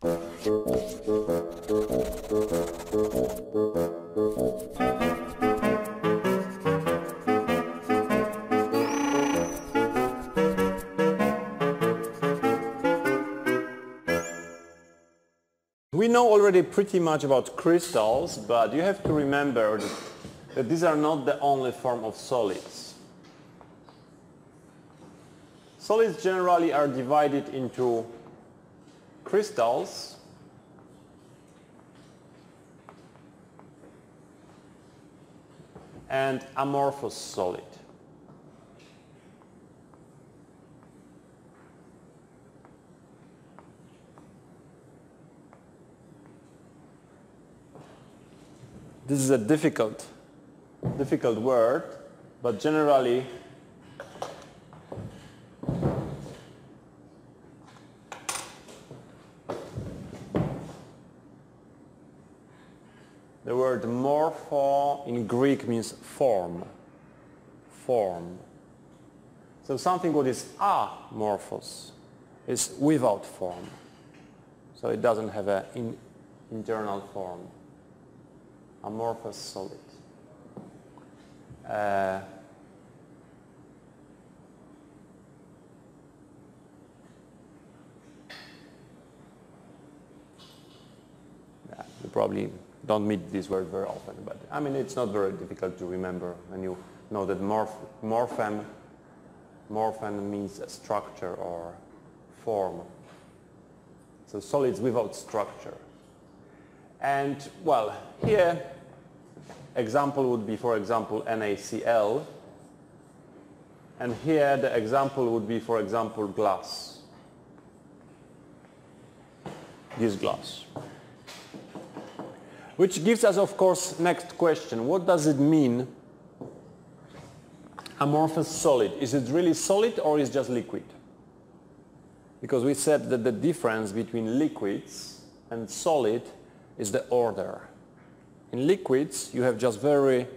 We know already pretty much about crystals, but you have to remember that, these are not the only form of solids. Solids generally are divided into crystals and amorphous solid. This is a difficult, difficult word, but generally the word morpho Greek means form, form. So something what is amorphous is without form. So it doesn't have an in, internal form amorphous solid. Uh, yeah, probably don't meet this word very often, but I mean it's not very difficult to remember when you know that morph morphem, morphem means a structure or form. So solids without structure. And well, here example would be, for example, NaCl. And here the example would be, for example, glass. This glass. Which gives us, of course, next question. What does it mean, amorphous solid? Is it really solid or is just liquid? Because we said that the difference between liquids and solid is the order. In liquids, you have just very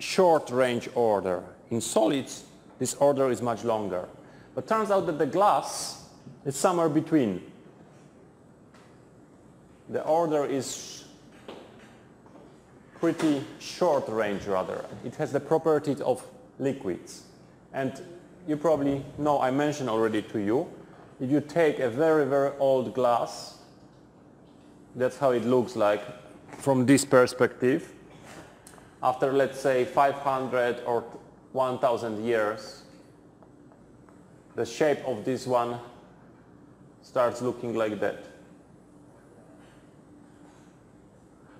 short range order. In solids, this order is much longer. But turns out that the glass is somewhere between. The order is pretty short range rather. It has the properties of liquids. And you probably know, I mentioned already to you, if you take a very, very old glass that's how it looks like from this perspective. After let's say 500 or 1000 years, the shape of this one starts looking like that.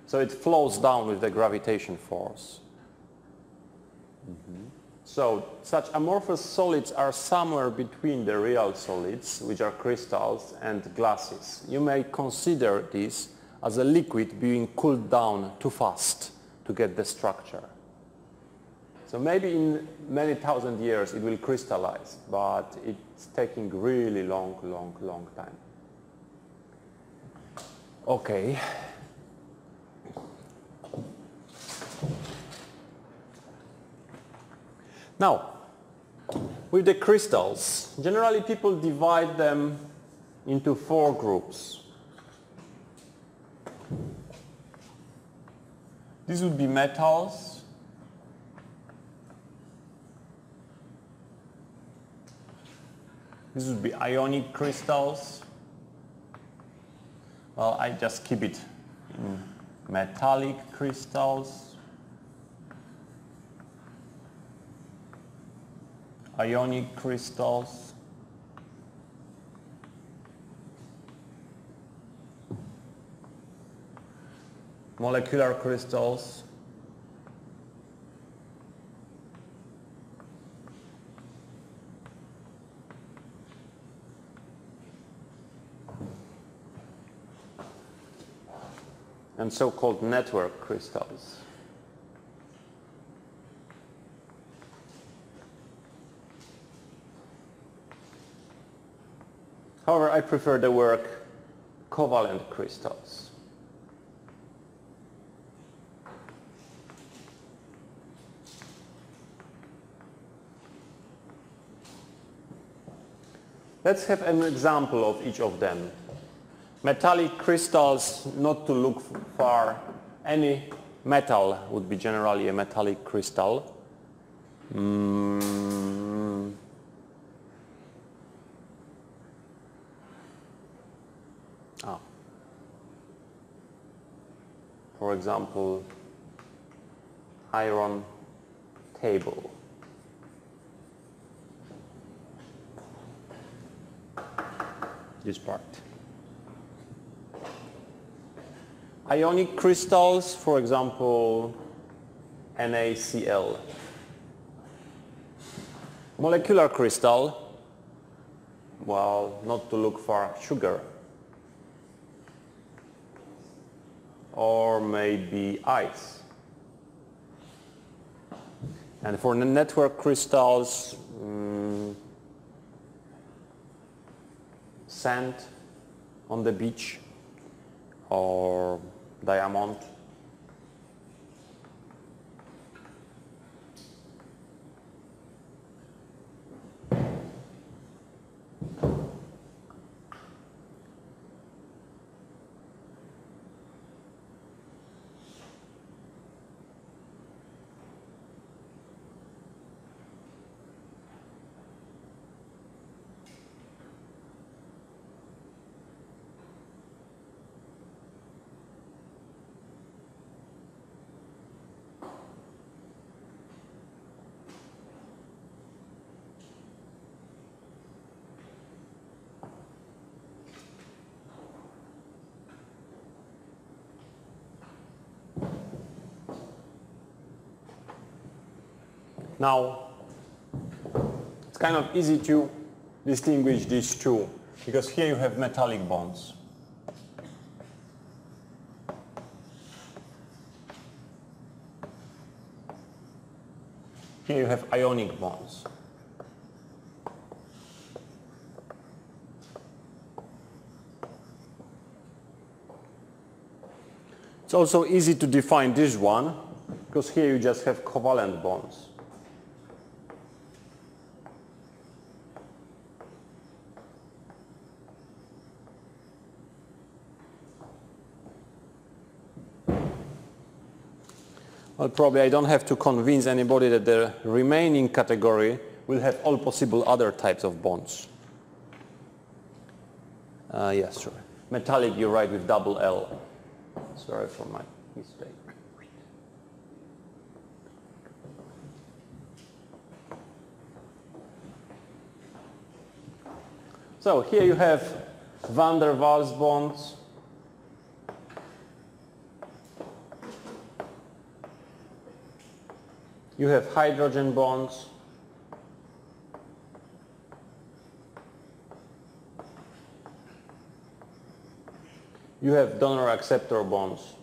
So it flows down with the gravitation force. Mm -hmm. So such amorphous solids are somewhere between the real solids, which are crystals, and glasses. You may consider this as a liquid being cooled down too fast to get the structure. So maybe in many thousand years it will crystallize, but it's taking really long, long, long time. Okay. Now, with the crystals, generally people divide them into four groups. These would be metals. These would be ionic crystals. Well, I just keep it in metallic crystals. Ionic crystals, molecular crystals, and so-called network crystals. However, I prefer the work covalent crystals. Let's have an example of each of them. Metallic crystals, not to look far, any metal would be generally a metallic crystal. Mm. For example, iron table. This part. Ionic crystals, for example, NaCl. Molecular crystal, well, not to look for sugar. Or maybe ice. And for the network crystals, um, sand on the beach or diamond Now, it's kind of easy to distinguish these two because here you have metallic bonds. Here you have ionic bonds. It's also easy to define this one because here you just have covalent bonds. Well, probably I don't have to convince anybody that the remaining category will have all possible other types of bonds. Uh, yes, sure. Metallic, you write with double L. Sorry for my mistake. So here you have van der Waals bonds You have hydrogen bonds. You have donor-acceptor bonds.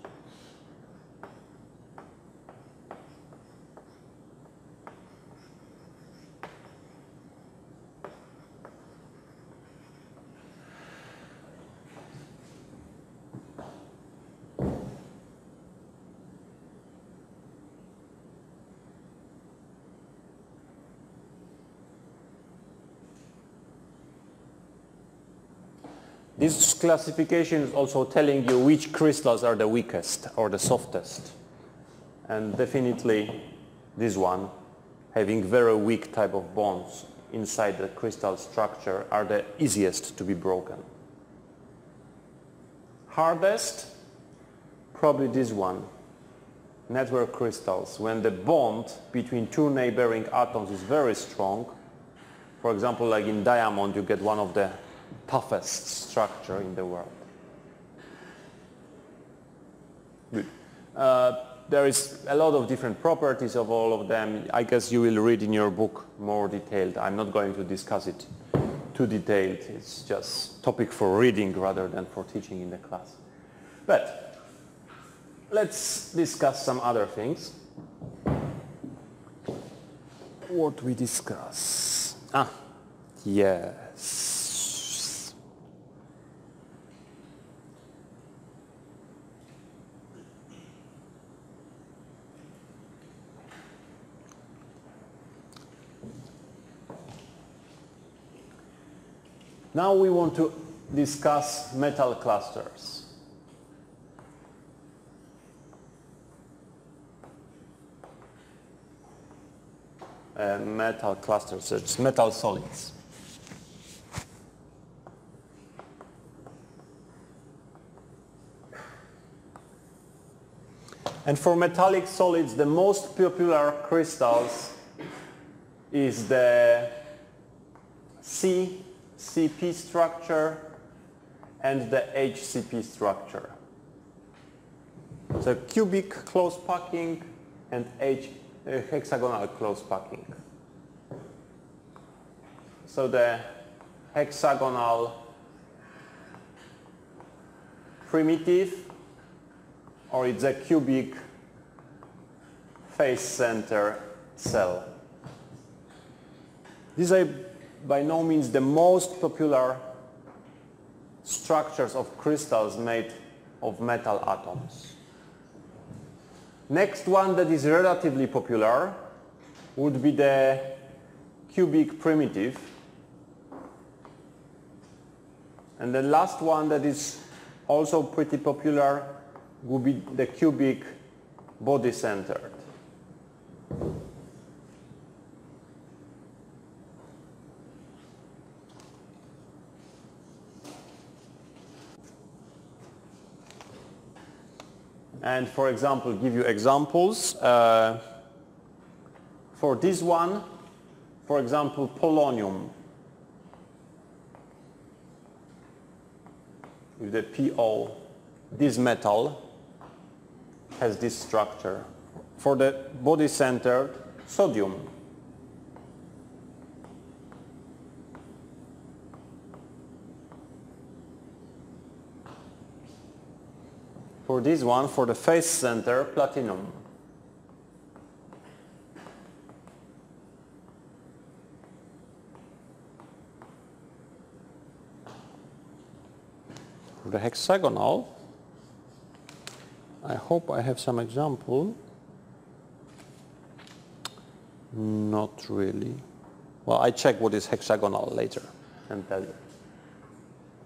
This classification is also telling you which crystals are the weakest or the softest. And definitely this one, having very weak type of bonds inside the crystal structure are the easiest to be broken. Hardest, probably this one, network crystals. When the bond between two neighboring atoms is very strong, for example, like in diamond, you get one of the toughest structure in the world. Good. Uh, there is a lot of different properties of all of them. I guess you will read in your book more detailed. I'm not going to discuss it too detailed. It's just topic for reading rather than for teaching in the class. But let's discuss some other things. What we discuss? Ah, yes. Now we want to discuss metal clusters. Uh, metal clusters, it's metal solids. And for metallic solids, the most popular crystals is the C, CP structure and the HCP structure. So cubic close packing and H, uh, hexagonal close packing. So the hexagonal primitive or it's a cubic face center cell. These are by no means the most popular structures of crystals made of metal atoms. Next one that is relatively popular would be the cubic primitive. And the last one that is also pretty popular would be the cubic body-centered. And for example, give you examples. Uh, for this one, for example, polonium with the PO, this metal has this structure. For the body-centered, sodium. For this one, for the face center, platinum. For the hexagonal, I hope I have some example. Not really. Well, I check what is hexagonal later and tell you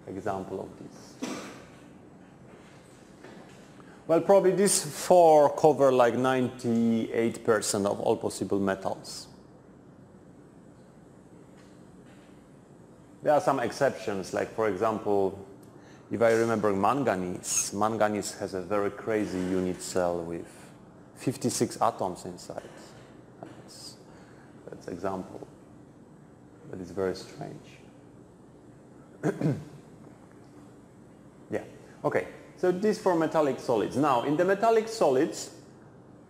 example of this. Well, probably these four cover like 98% of all possible metals. There are some exceptions, like for example, if I remember manganese, manganese has a very crazy unit cell with 56 atoms inside. That's, that's example. That is very strange. yeah, okay. So this for metallic solids. Now, in the metallic solids,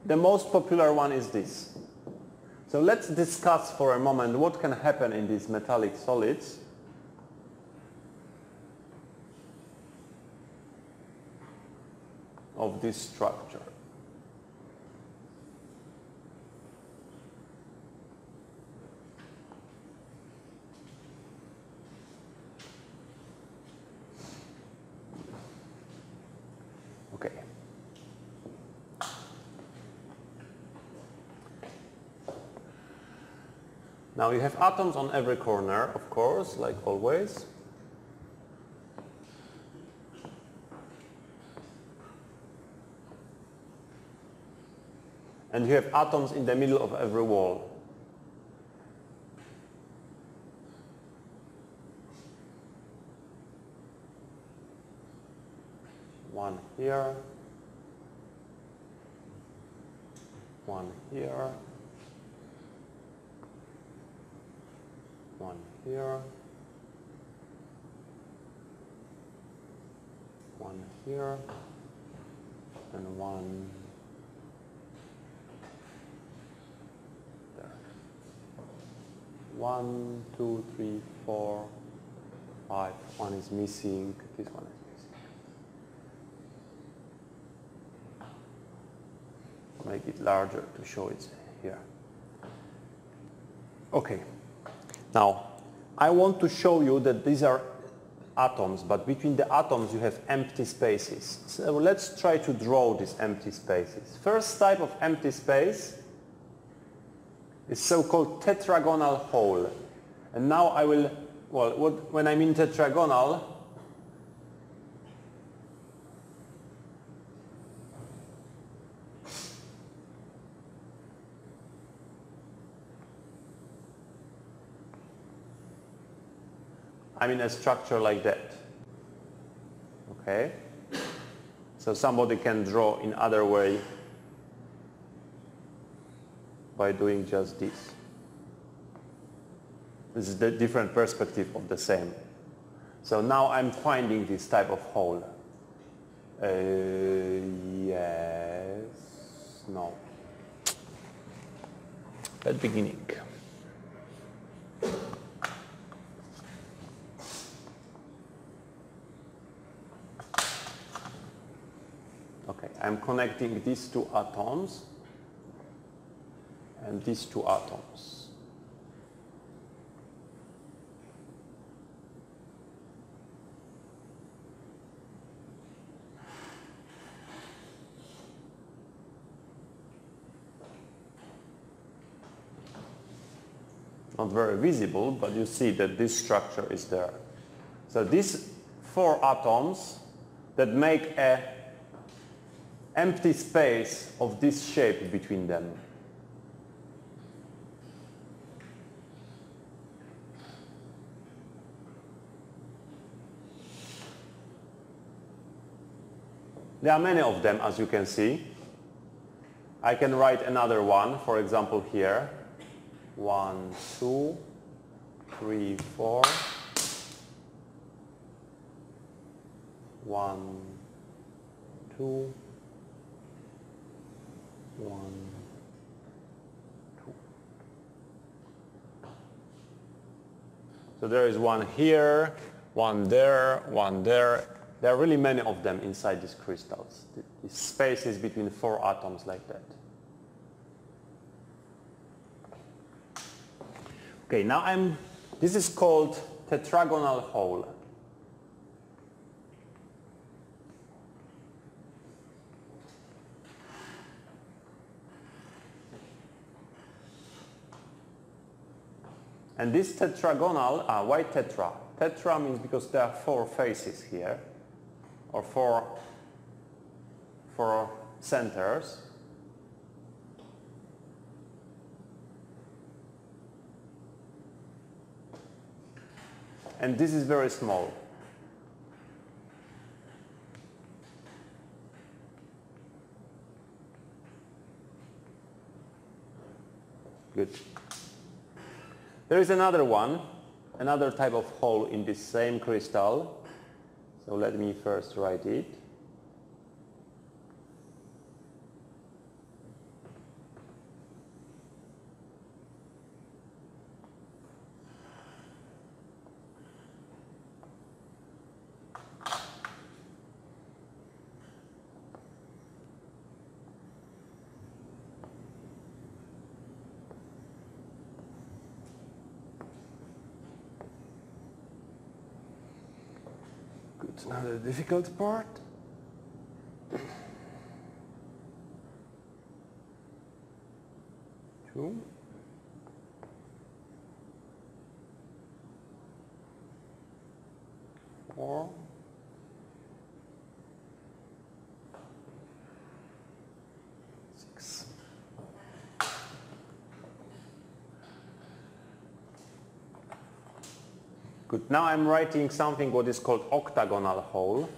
the most popular one is this. So let's discuss for a moment what can happen in these metallic solids of this structure. Okay. Now you have atoms on every corner, of course, like always. And you have atoms in the middle of every wall. One here, one here, one here, one here, and one there. One, two, three, four, five. One is missing. This one is missing. Make it larger to show it here. Okay. Now, I want to show you that these are atoms, but between the atoms you have empty spaces. So let's try to draw these empty spaces. First type of empty space is so-called tetragonal hole. And now I will, well, what, when I mean tetragonal, I'm in a structure like that. Okay? So somebody can draw in other way by doing just this. This is the different perspective of the same. So now I'm finding this type of hole. Uh, yes, no. At beginning. Okay, I'm connecting these two atoms and these two atoms. Not very visible, but you see that this structure is there. So these four atoms that make a empty space of this shape between them. There are many of them as you can see. I can write another one, for example here. One, two, three, four. One, two, one, two. So there is one here, one there, one there. There are really many of them inside these crystals. The space is between four atoms like that. Okay, now I'm, this is called tetragonal hole. And this tetragonal, uh, why tetra? Tetra means because there are four faces here, or four, four centers. And this is very small. Good. There is another one, another type of hole in this same crystal. So let me first write it. Good. Now the difficult part. Two. Four. Six. Good. Now I'm writing something what is called octagonal hole.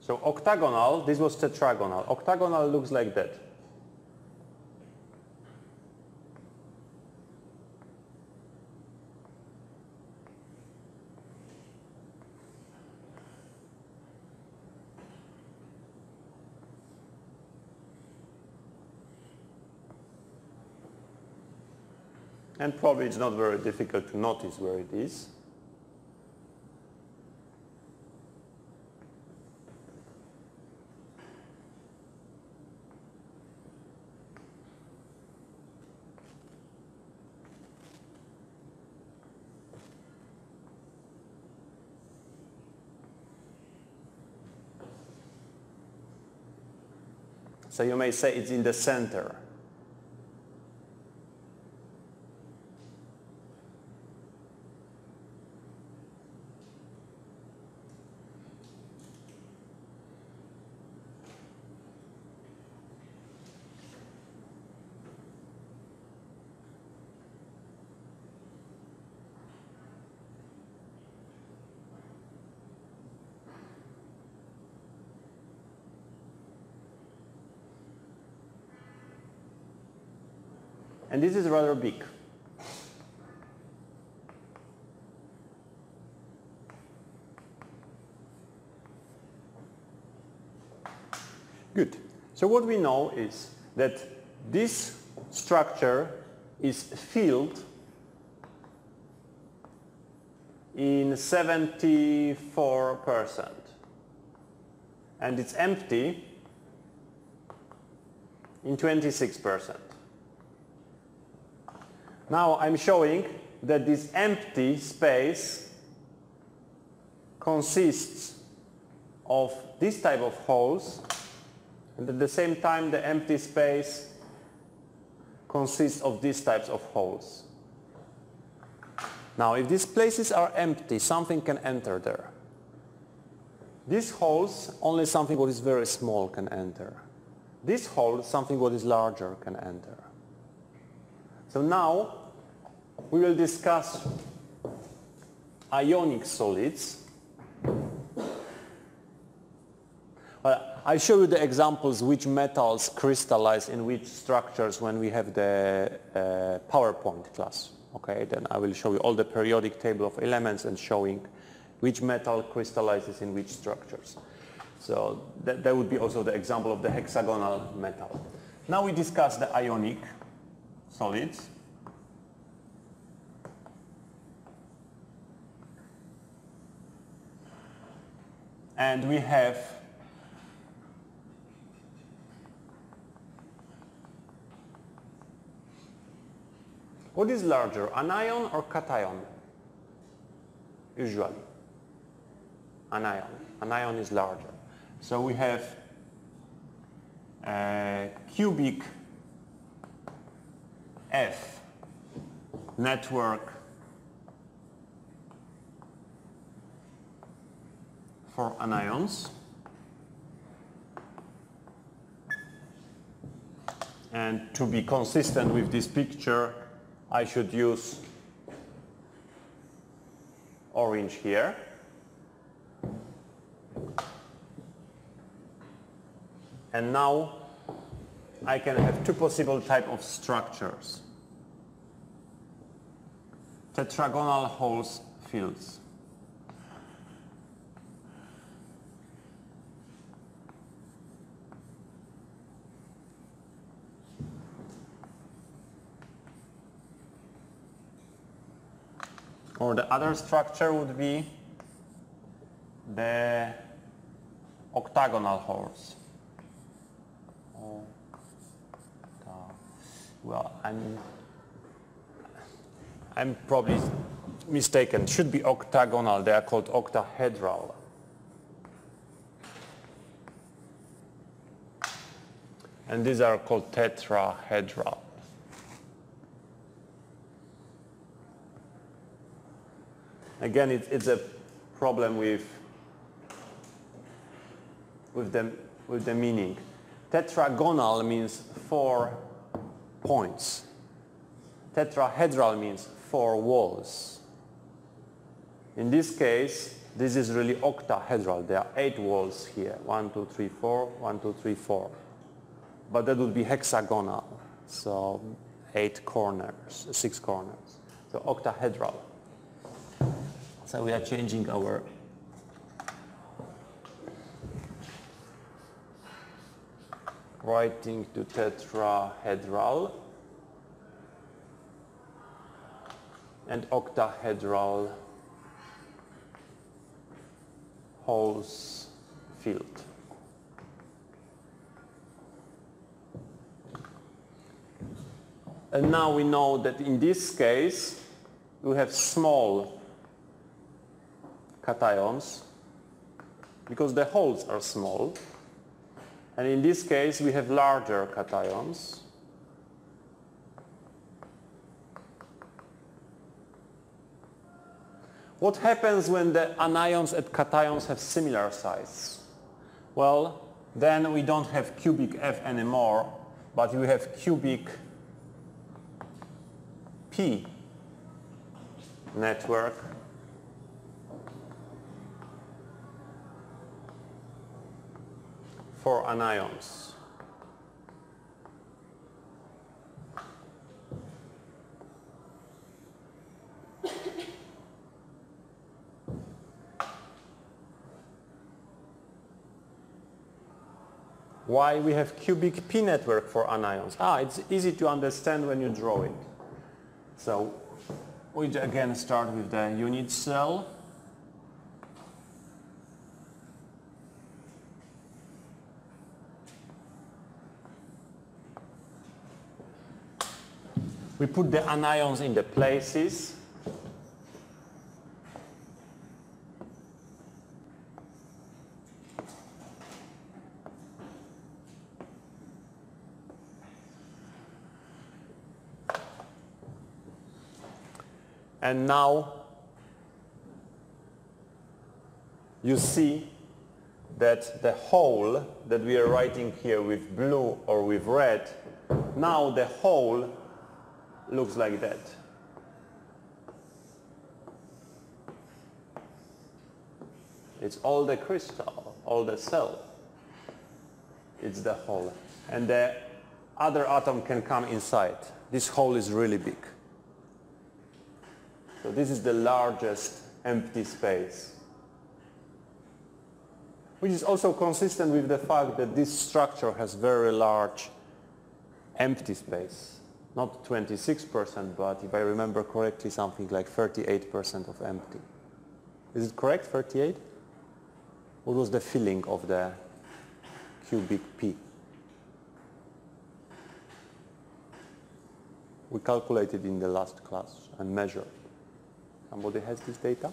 So octagonal, this was tetragonal. Octagonal looks like that. And probably it's not very difficult to notice where it is. So you may say it's in the center. And this is rather big. Good. So what we know is that this structure is filled in 74% and it's empty in 26%. Now I'm showing that this empty space consists of this type of holes and at the same time the empty space consists of these types of holes. Now if these places are empty, something can enter there. These holes, only something what is very small can enter. This hole, something what is larger can enter. So now we will discuss ionic solids. Well, I show you the examples which metals crystallize in which structures when we have the uh, PowerPoint class. Okay, then I will show you all the periodic table of elements and showing which metal crystallizes in which structures. So that, that would be also the example of the hexagonal metal. Now we discuss the ionic solids. And we have What is larger, anion or cation? Usually. Anion. Anion is larger. So we have a cubic F network for anions. And to be consistent with this picture, I should use orange here. And now I can have two possible type of structures. Tetragonal holes fields. Or the other structure would be the octagonal holes. Well, I'm, I'm probably mistaken. Should be octagonal. They are called octahedral. And these are called tetrahedral. Again, it's, it's a problem with, with, the, with the meaning. Tetragonal means four points. Tetrahedral means four walls. In this case, this is really octahedral. There are eight walls here. One, two, three, four. One, two, three, four. But that would be hexagonal. So eight corners, six corners. So octahedral. So we are changing our writing to tetrahedral and octahedral holes field. And now we know that in this case we have small cations because the holes are small. And in this case, we have larger cations. What happens when the anions and cations have similar size? Well, then we don't have cubic F anymore, but we have cubic P network for anions. Why we have cubic P network for anions? Ah, it's easy to understand when you draw it. So we again start with the unit cell We put the anions in the places. And now you see that the hole that we are writing here with blue or with red, now the hole looks like that. It's all the crystal, all the cell. It's the hole. And the other atom can come inside. This hole is really big. So this is the largest empty space. Which is also consistent with the fact that this structure has very large empty space not 26%, but if I remember correctly, something like 38% of empty. Is it correct, 38? What was the filling of the cubic P? We calculated in the last class and measured. Somebody has this data?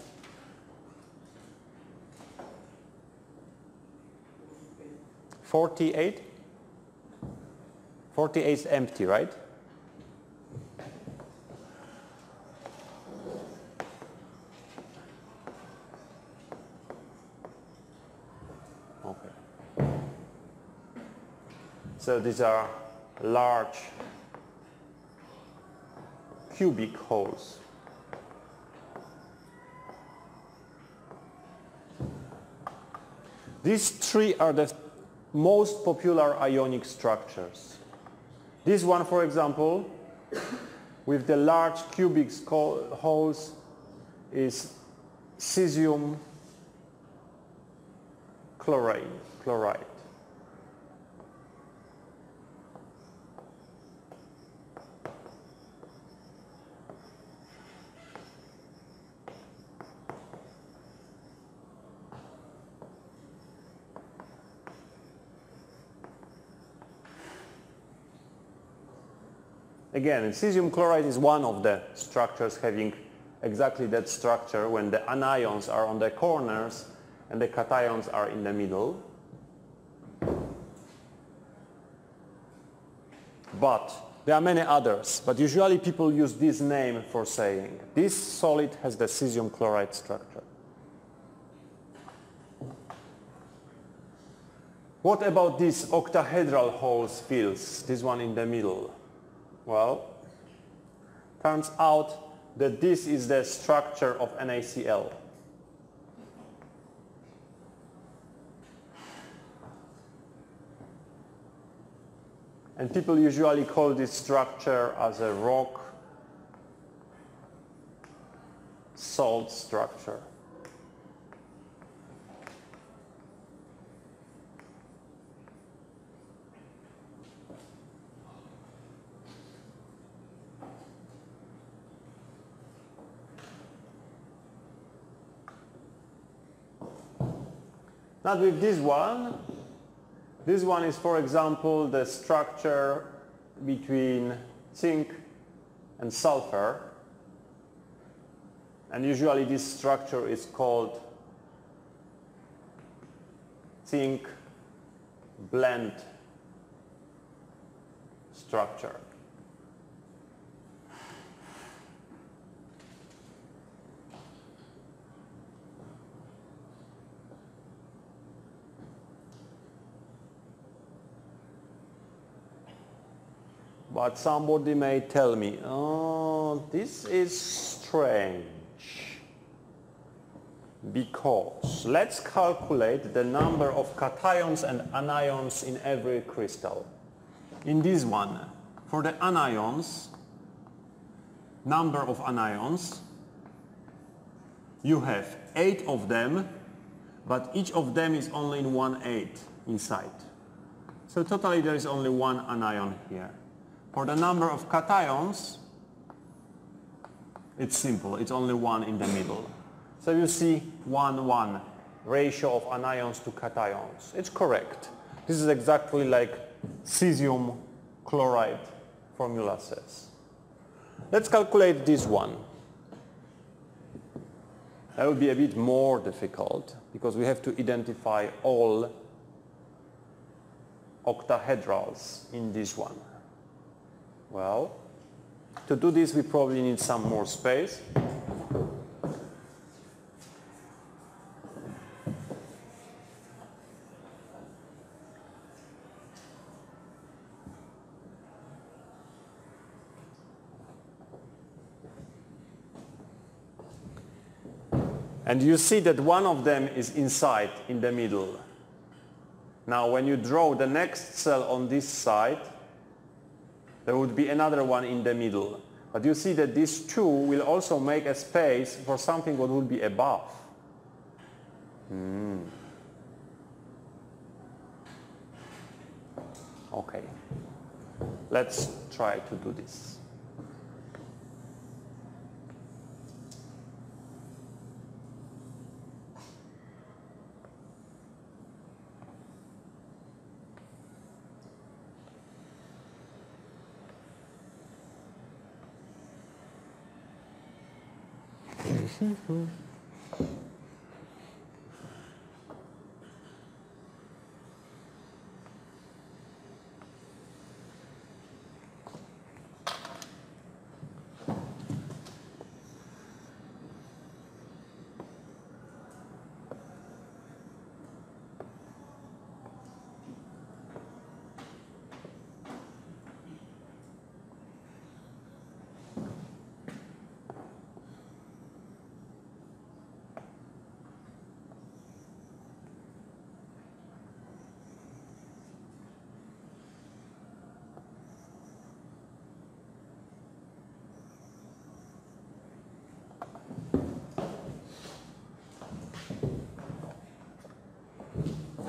Forty-eight? Forty-eight is empty, right? So these are large cubic holes. These three are the most popular ionic structures. This one, for example, with the large cubic holes is cesium chloride. chloride. Again, cesium chloride is one of the structures having exactly that structure when the anions are on the corners and the cations are in the middle. But there are many others, but usually people use this name for saying this solid has the cesium chloride structure. What about these octahedral holes fields, this one in the middle? Well, turns out that this is the structure of NaCl. And people usually call this structure as a rock salt structure. Not with this one. This one is, for example, the structure between zinc and sulfur. And usually this structure is called zinc blende structure. But somebody may tell me, oh, this is strange. Because let's calculate the number of cations and anions in every crystal. In this one, for the anions, number of anions, you have eight of them, but each of them is only in one eight inside. So totally there is only one anion here. For the number of cations, it's simple. It's only one in the middle. So you see 1, 1 ratio of anions to cations. It's correct. This is exactly like cesium chloride formula says. Let's calculate this one. That will be a bit more difficult because we have to identify all octahedrals in this one. Well, to do this we probably need some more space. And you see that one of them is inside in the middle. Now when you draw the next cell on this side, there would be another one in the middle. But you see that these two will also make a space for something what would be above. Mm. Okay. Let's try to do this. 哼哼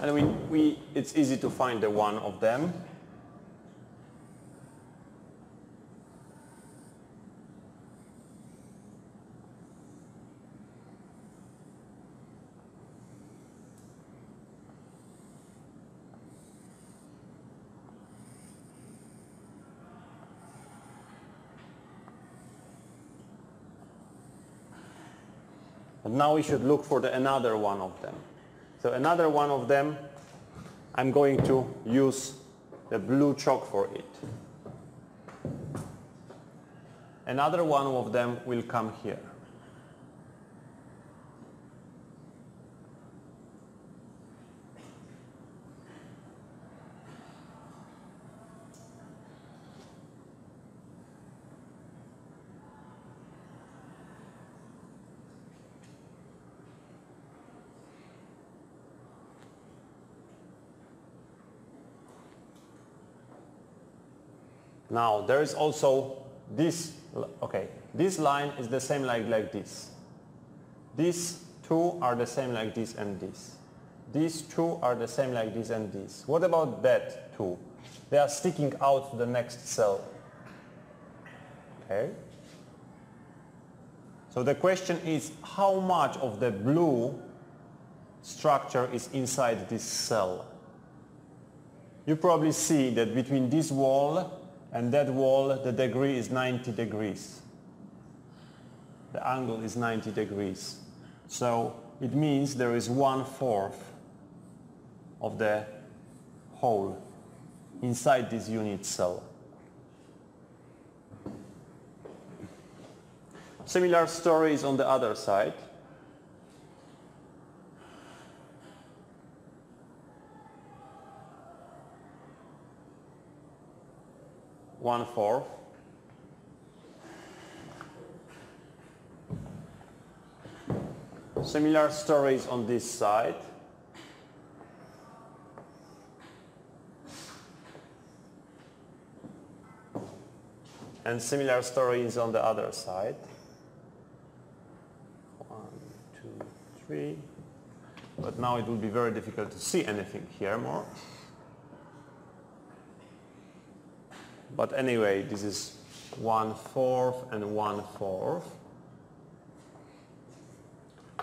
And we, we, it's easy to find the one of them. And now we should look for the another one of them. So another one of them, I'm going to use the blue chalk for it. Another one of them will come here. Now there is also this, okay, this line is the same like, like this. These two are the same like this and this. These two are the same like this and this. What about that two? They are sticking out the next cell. Okay. So the question is how much of the blue structure is inside this cell? You probably see that between this wall and that wall, the degree is 90 degrees. The angle is 90 degrees. So it means there is one-fourth of the hole inside this unit cell. Similar story is on the other side. One-fourth. Similar stories on this side. And similar stories on the other side. One, two, three. But now it will be very difficult to see anything here more. But anyway, this is one fourth and one fourth.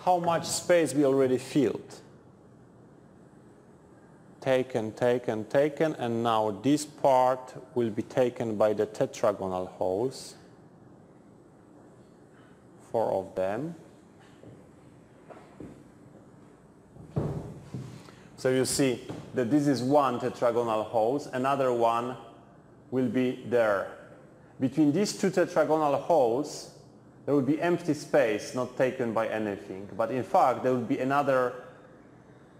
How much space we already filled? Taken, taken, taken, and now this part will be taken by the tetragonal holes, four of them. So you see that this is one tetragonal holes, another one will be there. Between these two tetragonal holes, there will be empty space not taken by anything. But in fact, there will be another,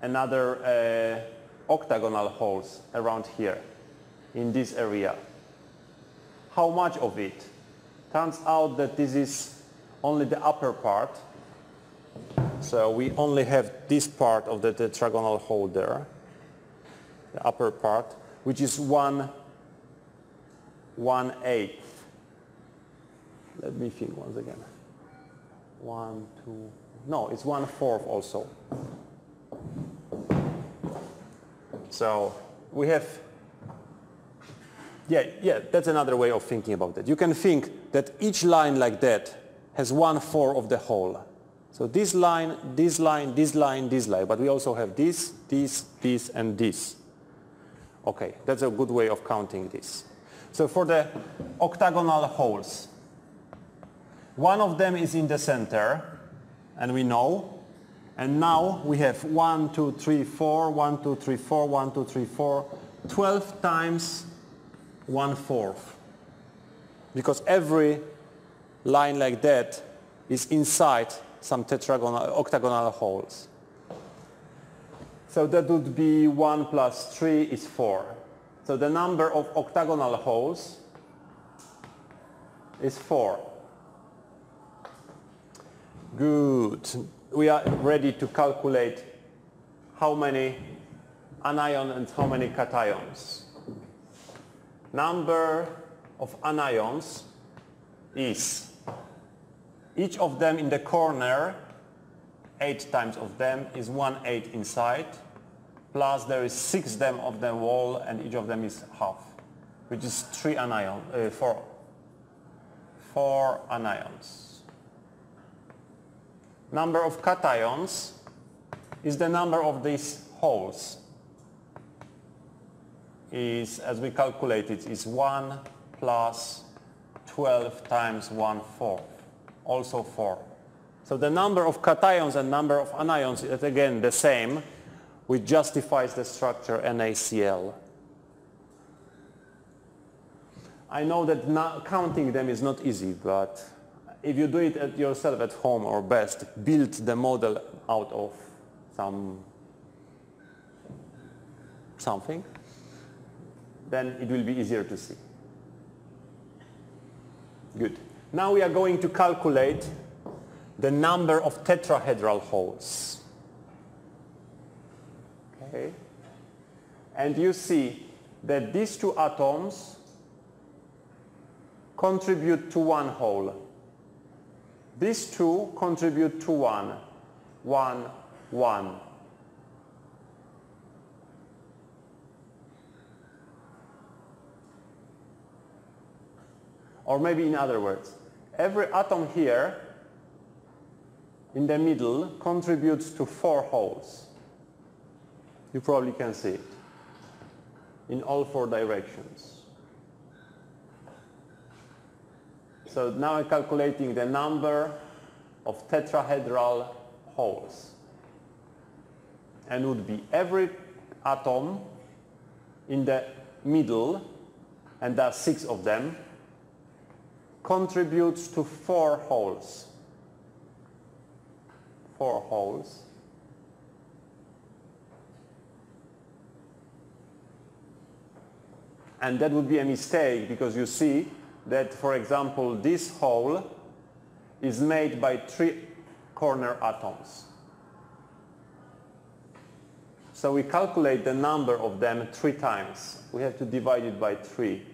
another uh, octagonal holes around here in this area. How much of it? Turns out that this is only the upper part. So we only have this part of the tetragonal hole there, the upper part, which is one one eighth. Let me think once again. One, two, no, it's one fourth also. So we have, yeah, yeah, that's another way of thinking about it. You can think that each line like that has one fourth of the whole. So this line, this line, this line, this line, but we also have this, this, this, and this. Okay, that's a good way of counting this. So for the octagonal holes, one of them is in the center, and we know. And now we have 1, 2, 3, 4, 1, 2, 3, 4, 1, 2, 3, 4, 12 times 1 fourth. Because every line like that is inside some tetragonal, octagonal holes. So that would be 1 plus 3 is 4. So the number of octagonal holes is 4. Good. We are ready to calculate how many anions and how many cations. Number of anions is each of them in the corner, 8 times of them is 1 8 inside plus there is six them of the wall and each of them is half, which is three anion, uh, four, four anions. Number of cations is the number of these holes. Is, as we calculated, is 1 plus 12 times 1 fourth, also 4. So the number of cations and number of anions is again the same, which justifies the structure NaCl. I know that counting them is not easy, but if you do it at yourself at home or best, build the model out of some something, then it will be easier to see. Good. Now we are going to calculate the number of tetrahedral holes. Okay? And you see that these two atoms contribute to one whole. These two contribute to one, one, one. Or maybe in other words, every atom here in the middle contributes to four holes. You probably can see it in all four directions. So now I'm calculating the number of tetrahedral holes. And would be every atom in the middle, and there are six of them, contributes to four holes. Four holes. And that would be a mistake because you see that, for example, this hole is made by three corner atoms. So we calculate the number of them three times. We have to divide it by three.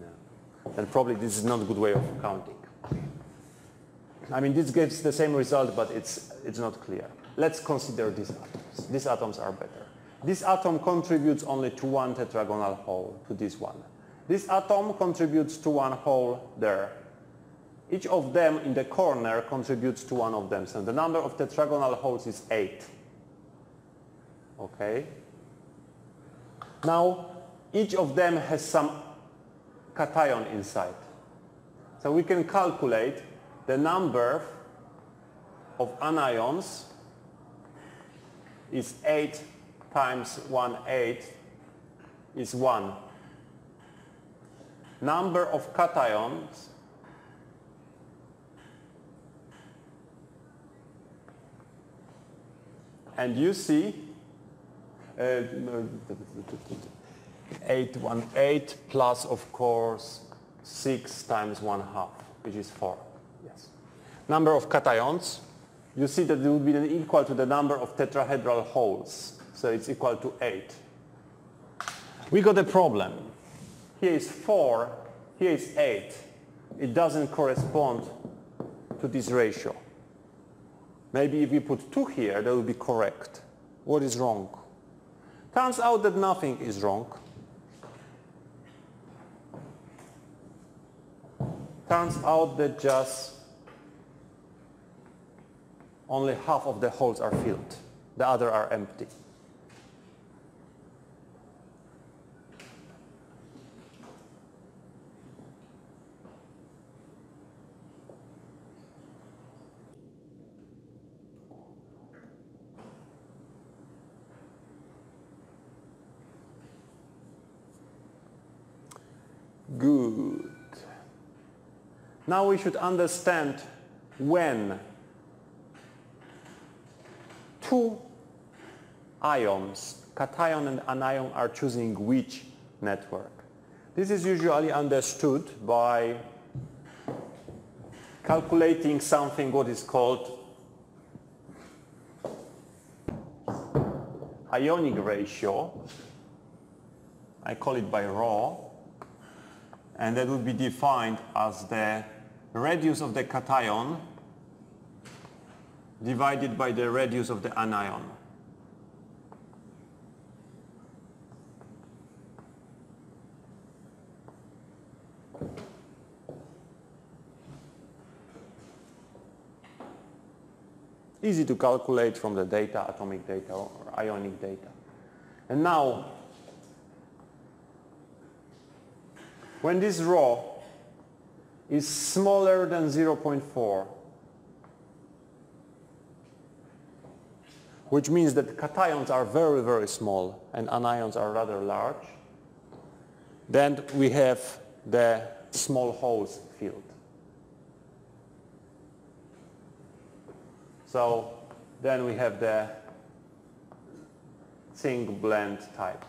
No. And probably this is not a good way of counting. I mean, this gives the same result, but it's, it's not clear. Let's consider these atoms. These atoms are better. This atom contributes only to one tetragonal hole, to this one. This atom contributes to one hole there. Each of them in the corner contributes to one of them. So the number of tetragonal holes is 8. Okay? Now, each of them has some cation inside. So we can calculate the number of anions is 8 times 1 8 is 1. Number of cations and you see uh, 8, 1, 8 plus of course 6 times 1 half which is 4. Number of cations you see that it would be equal to the number of tetrahedral holes. So it's equal to 8. We got a problem. Here is 4, here is 8. It doesn't correspond to this ratio. Maybe if we put 2 here, that would be correct. What is wrong? Turns out that nothing is wrong. Turns out that just only half of the holes are filled. The other are empty. Good. Now we should understand when two ions, cation and anion, are choosing which network. This is usually understood by calculating something what is called ionic ratio. I call it by rho. And that would be defined as the radius of the cation divided by the radius of the anion. Easy to calculate from the data, atomic data or ionic data. And now, when this rho is smaller than 0.4, which means that cations are very, very small and anions are rather large. Then we have the small holes field. So then we have the zinc blende type.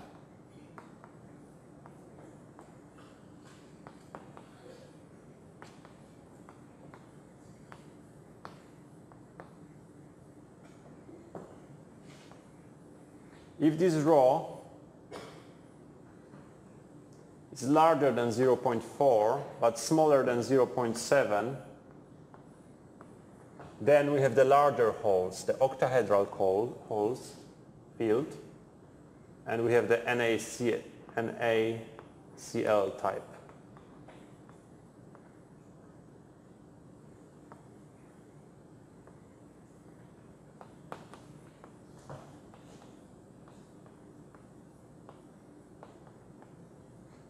If this rho is larger than 0.4 but smaller than 0.7, then we have the larger holes, the octahedral holes filled, and we have the NaC, NaCl type.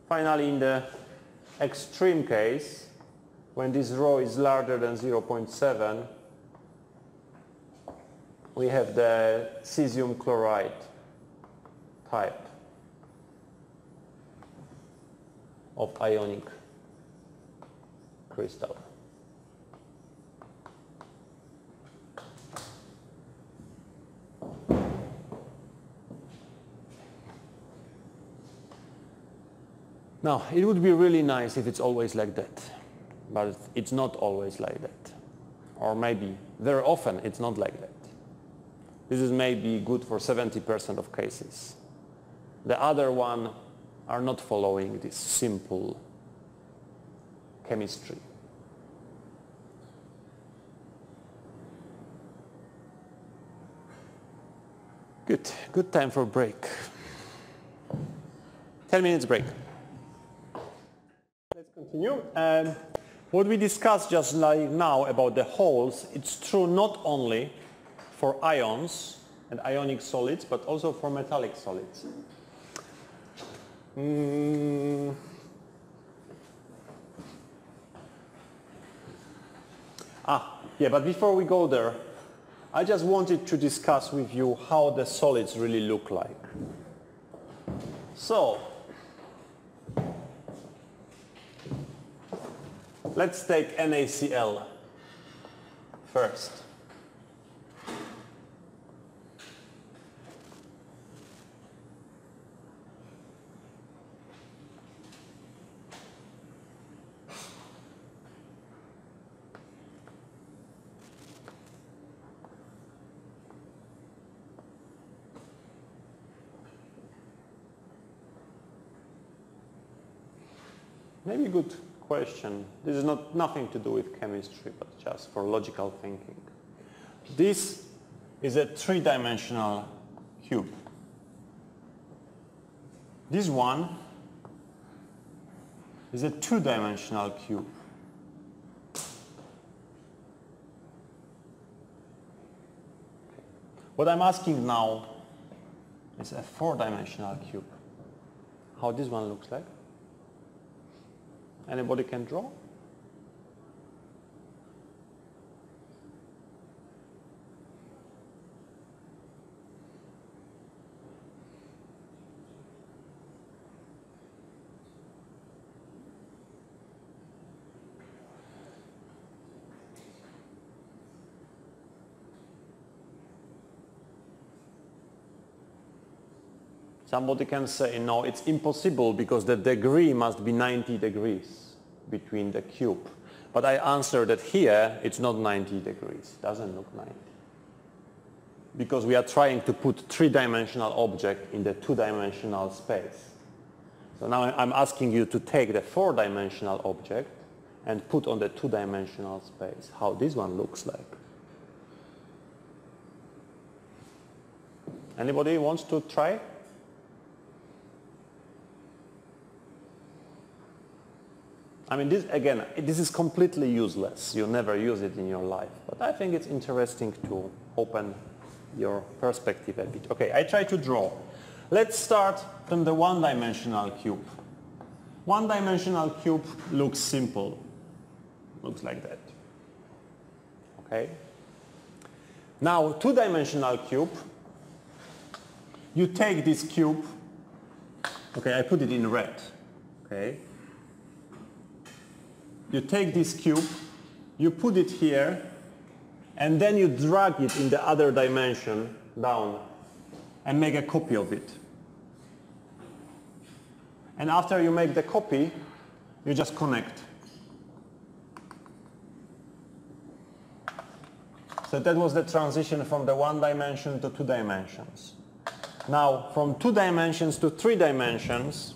Finally, in the extreme case, when this rho is larger than 0.7, we have the cesium chloride type of ionic crystal. Now, it would be really nice if it's always like that, but it's not always like that. Or maybe very often it's not like that. This is maybe good for 70% of cases. The other one are not following this simple chemistry. Good, good time for break. 10 minutes break. Continue. Um, what we discussed just like now about the holes, it's true not only for ions and ionic solids, but also for metallic solids. Mm. Ah, yeah, but before we go there, I just wanted to discuss with you how the solids really look like. So, let's take NaCl first. Maybe good question. This is not nothing to do with chemistry, but just for logical thinking. This is a three-dimensional cube. This one is a two-dimensional cube. What I'm asking now is a four-dimensional cube. How this one looks like? Anybody can draw? Somebody can say, no, it's impossible because the degree must be 90 degrees between the cube. But I answer that here it's not 90 degrees, doesn't look 90. Because we are trying to put three-dimensional object in the two-dimensional space. So now I'm asking you to take the four-dimensional object and put on the two-dimensional space, how this one looks like. Anybody wants to try? I mean, this, again, this is completely useless. You never use it in your life. But I think it's interesting to open your perspective a bit. Okay, I try to draw. Let's start from the one-dimensional cube. One-dimensional cube looks simple. Looks like that. Okay? Now, two-dimensional cube, you take this cube, okay, I put it in red, okay? You take this cube, you put it here, and then you drag it in the other dimension down and make a copy of it. And after you make the copy, you just connect. So that was the transition from the one dimension to two dimensions. Now, from two dimensions to three dimensions,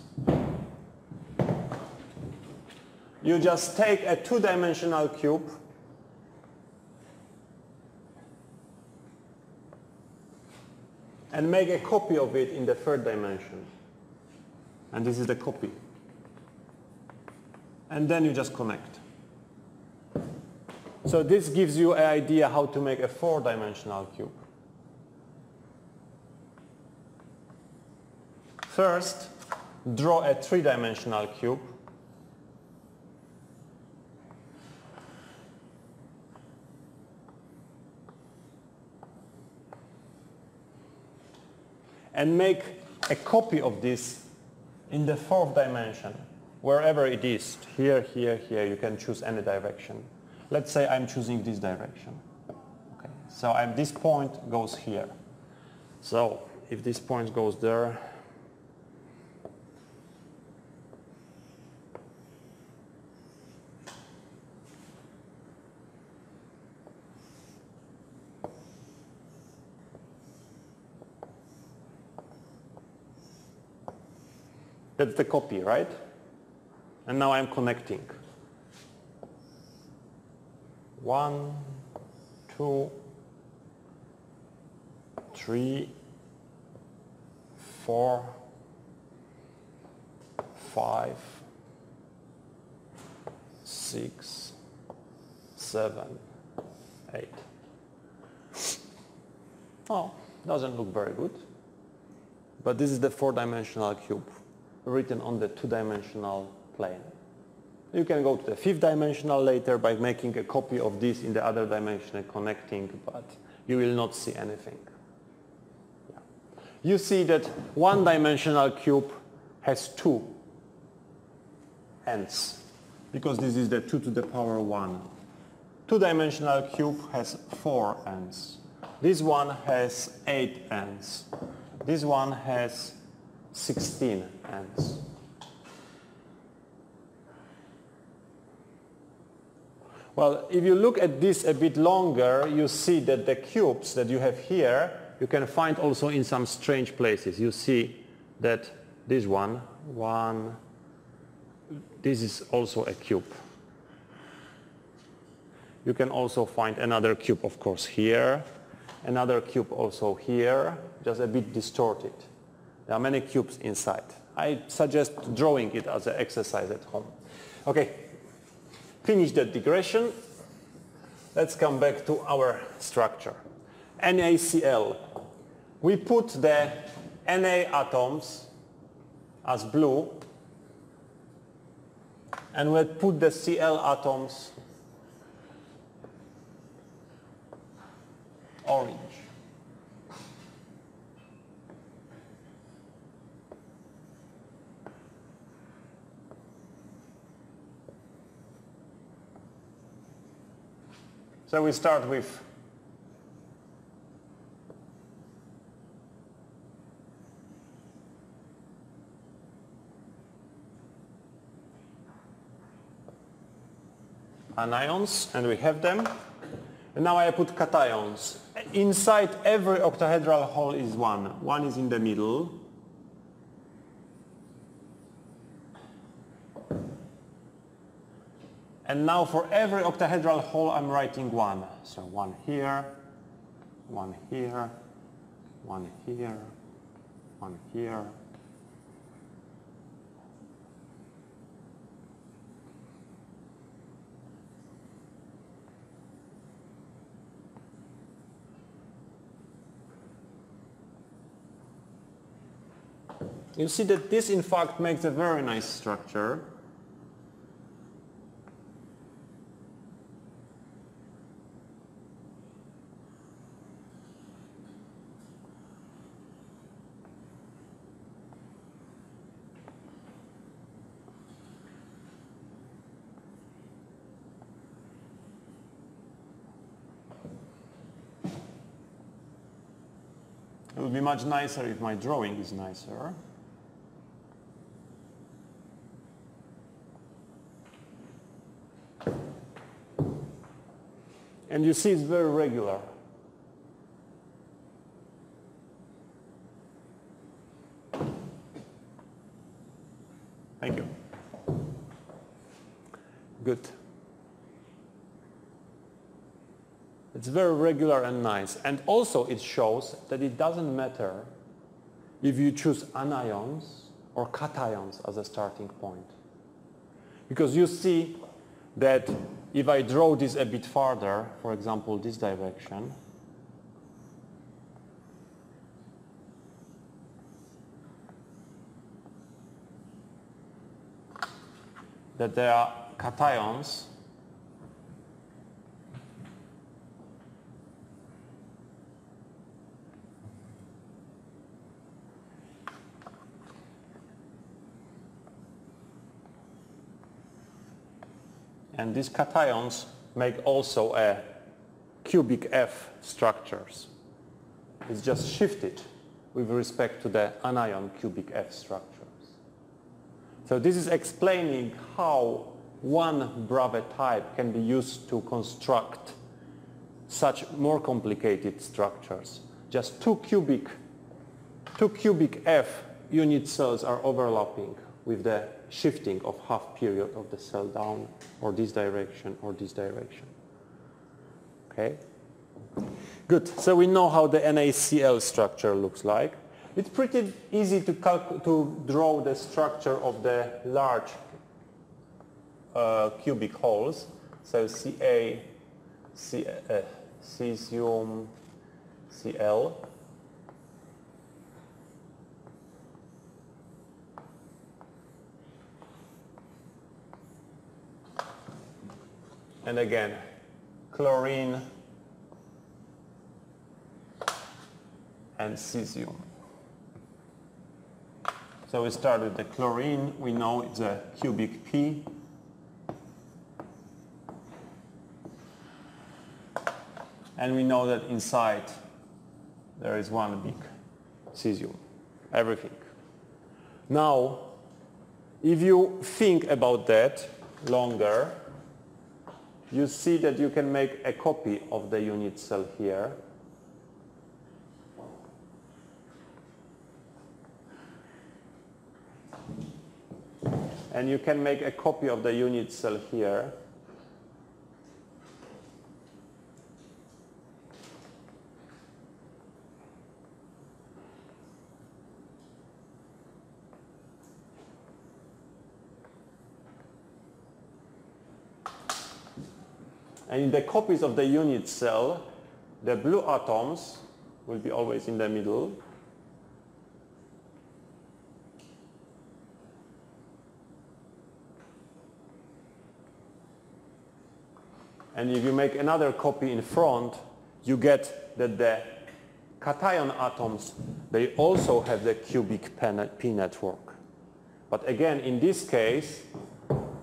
you just take a two-dimensional cube and make a copy of it in the third dimension. And this is the copy. And then you just connect. So this gives you an idea how to make a four-dimensional cube. First, draw a three-dimensional cube. And make a copy of this in the fourth dimension, wherever it is, here, here, here, you can choose any direction. Let's say I'm choosing this direction. Okay. So I'm, this point goes here. So if this point goes there, That's the copy, right? And now I'm connecting. One, two, three, four, five, six, seven, eight. Oh, doesn't look very good. But this is the four-dimensional cube written on the two-dimensional plane. You can go to the fifth dimensional later by making a copy of this in the other dimension and connecting, but you will not see anything. Yeah. You see that one-dimensional cube has two ends because this is the 2 to the power 1. Two-dimensional cube has four ends. This one has eight ends. This one has 16 ends. Well, if you look at this a bit longer, you see that the cubes that you have here, you can find also in some strange places. You see that this one, one, this is also a cube. You can also find another cube, of course, here, another cube also here, just a bit distorted. There are many cubes inside. I suggest drawing it as an exercise at home. Okay, finish the digression. Let's come back to our structure. NaCl. We put the Na atoms as blue and we put the Cl atoms orange. So we start with anions and we have them. And now I put cations. Inside every octahedral hole is one. One is in the middle. And now for every octahedral hole I'm writing one. So one here, one here, one here, one here, You see that this in fact makes a very nice structure. Much nicer if my drawing is nicer. And you see it's very regular. Thank you. Good. It's very regular and nice. And also it shows that it doesn't matter if you choose anions or cations as a starting point. Because you see that if I draw this a bit farther, for example, this direction, that there are cations And these cations make also a cubic F structures. It's just shifted with respect to the anion cubic F structures. So this is explaining how one Bravais type can be used to construct such more complicated structures. Just two cubic, two cubic F unit cells are overlapping with the shifting of half period of the cell down or this direction or this direction. Okay? Good. So we know how the NaCl structure looks like. It's pretty easy to, to draw the structure of the large uh, cubic holes. So Ca, C, uh, cesium, Cl. And again, chlorine and cesium. So we start with the chlorine. We know it's a cubic P. And we know that inside there is one big cesium, everything. Now, if you think about that longer, you see that you can make a copy of the unit cell here. And you can make a copy of the unit cell here. And in the copies of the unit cell, the blue atoms will be always in the middle. And if you make another copy in front, you get that the cation atoms, they also have the cubic p network. But again, in this case,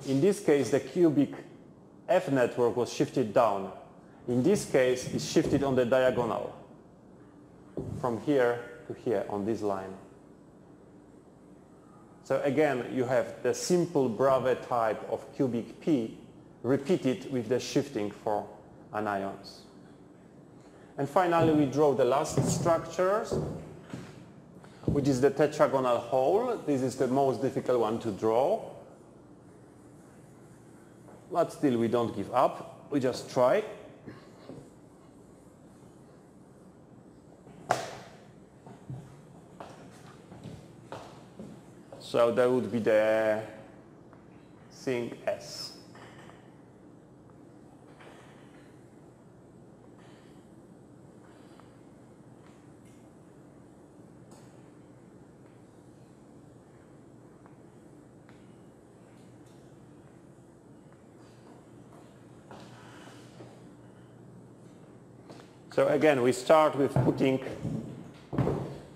in this case, the cubic F network was shifted down. In this case, it's shifted on the diagonal from here to here on this line. So again, you have the simple Bravais type of cubic P repeated with the shifting for anions. And finally, we draw the last structures, which is the tetragonal hole. This is the most difficult one to draw. But still, we don't give up. We just try. So that would be the thing S. So again, we start with putting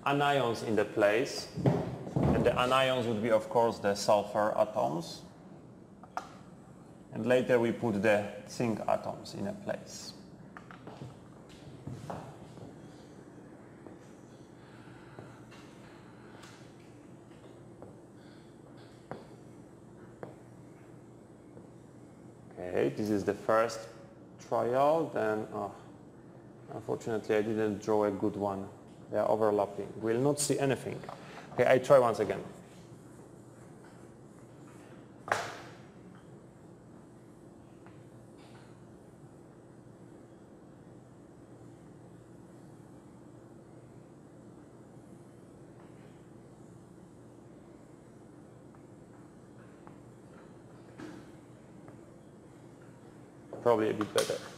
anions in the place. And the anions would be, of course, the sulfur atoms. And later we put the zinc atoms in a place. Okay, this is the first trial, then oh, Unfortunately, I didn't draw a good one. They are overlapping. We'll not see anything. Okay, I try once again. Probably a bit better.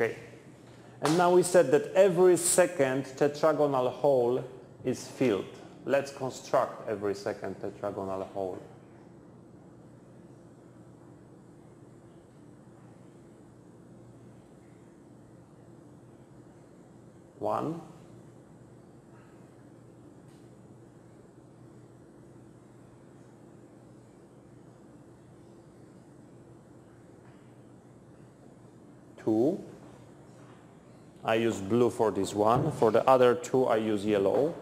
Okay. And now we said that every second tetragonal hole is filled. Let's construct every second tetragonal hole. One. Two. I use blue for this one. For the other two, I use yellow.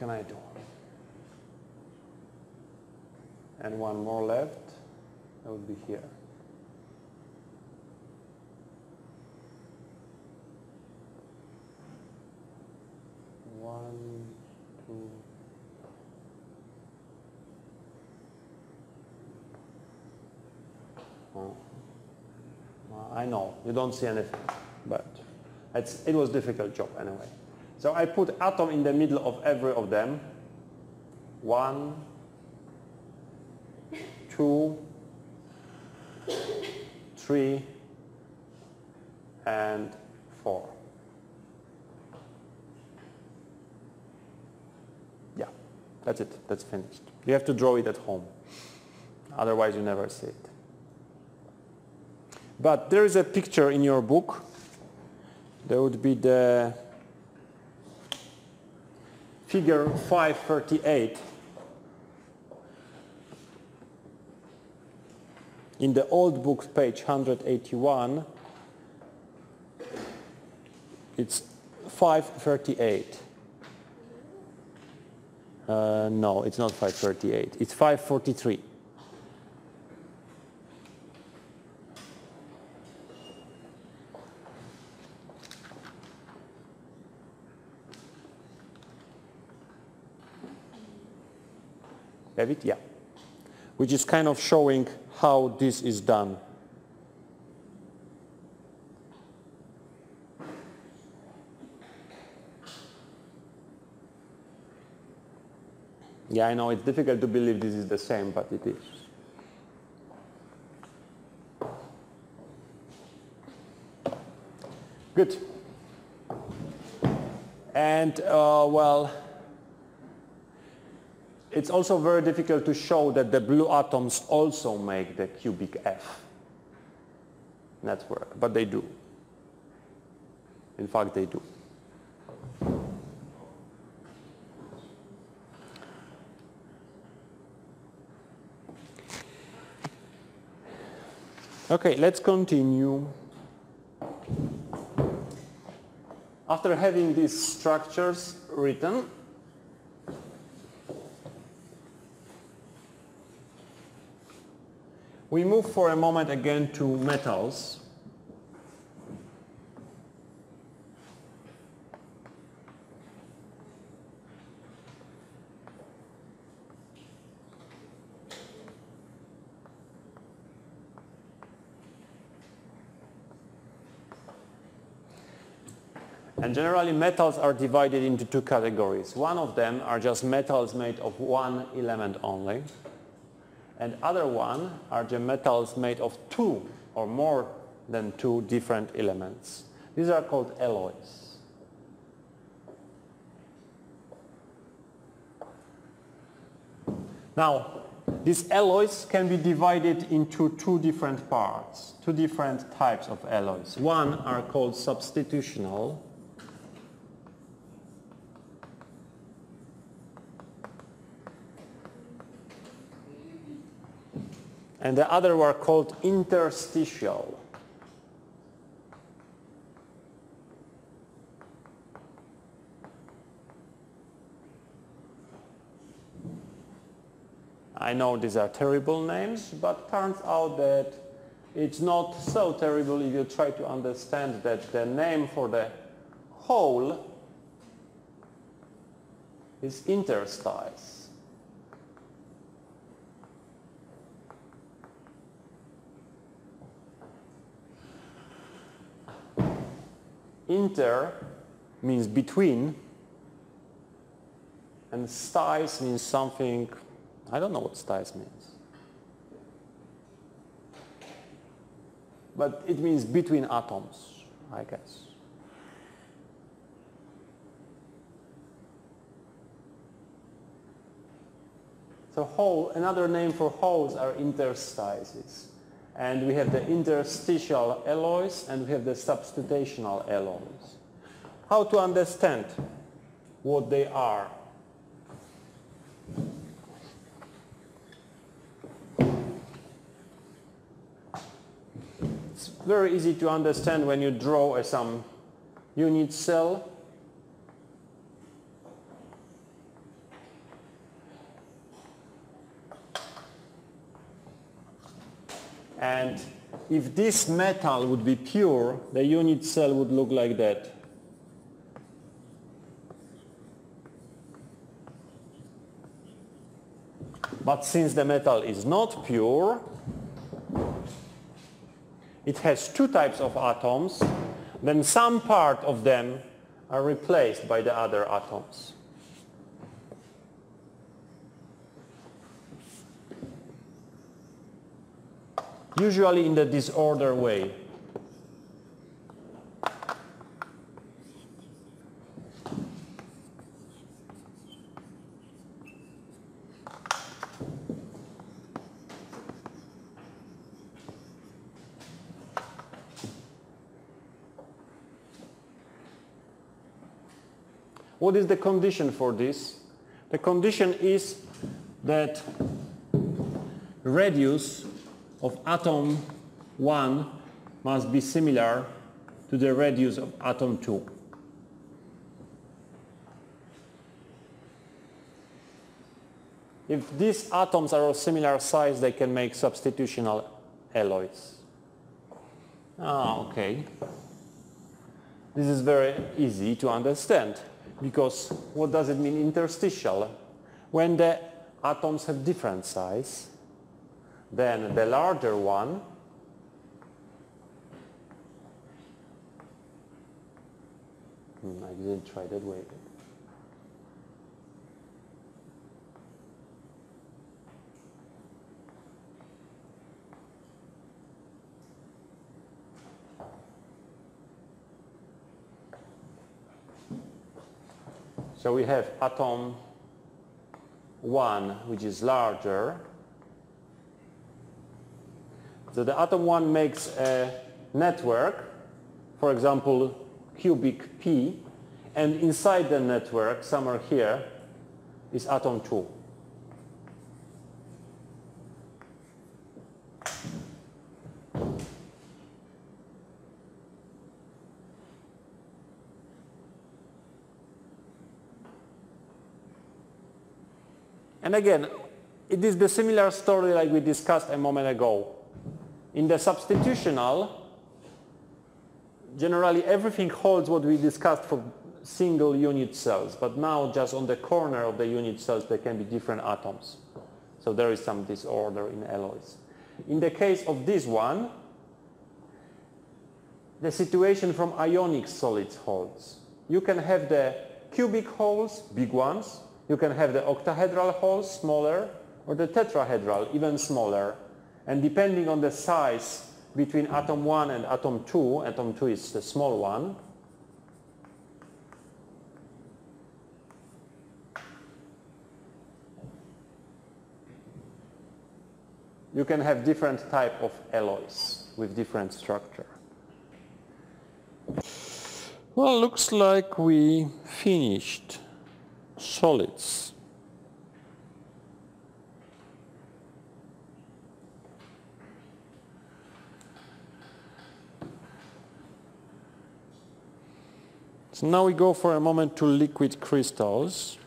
Can I do? And one more left. That would be here. One, two. Oh. I know, you don't see anything, but it's, it was difficult job anyway. So I put atom in the middle of every of them. One, two, three, and four. Yeah, that's it. That's finished. You have to draw it at home. Otherwise you never see it. But there is a picture in your book. There would be the figure 538 in the old book page 181 it's 538 uh, no it's not 538 it's 543 Have it? Yeah. Which is kind of showing how this is done. Yeah, I know it's difficult to believe this is the same, but it is. Good. And, uh, well, it's also very difficult to show that the blue atoms also make the cubic F network, but they do. In fact, they do. Okay, let's continue. After having these structures written, we move for a moment again to metals. And generally metals are divided into two categories. One of them are just metals made of one element only. And other one are the metals made of two or more than two different elements. These are called alloys. Now, these alloys can be divided into two different parts, two different types of alloys. One are called substitutional and the other were called interstitial. I know these are terrible names, but turns out that it's not so terrible if you try to understand that the name for the hole is interstice. Inter means between and stice means something, I don't know what stice means. But it means between atoms, I guess. So hole, another name for holes are interstices. And we have the interstitial alloys and we have the substitutional alloys. How to understand what they are? It's very easy to understand when you draw a, some unit cell And if this metal would be pure, the unit cell would look like that. But since the metal is not pure, it has two types of atoms, then some part of them are replaced by the other atoms. Usually in the disorder way. What is the condition for this? The condition is that radius of atom 1 must be similar to the radius of atom 2. If these atoms are of similar size, they can make substitutional alloys. Ah, okay. This is very easy to understand because what does it mean interstitial? When the atoms have different size, then the larger one hmm, I didn't try that way. So we have atom 1 which is larger so the atom 1 makes a network, for example, cubic P, and inside the network, somewhere here, is atom 2. And again, it is the similar story like we discussed a moment ago. In the substitutional, generally everything holds what we discussed for single unit cells, but now just on the corner of the unit cells there can be different atoms. So there is some disorder in alloys. In the case of this one, the situation from ionic solids holds. You can have the cubic holes, big ones. You can have the octahedral holes, smaller, or the tetrahedral, even smaller. And depending on the size between atom 1 and atom 2, atom 2 is the small one, you can have different type of alloys with different structure. Well, looks like we finished solids. So now we go for a moment to liquid crystals.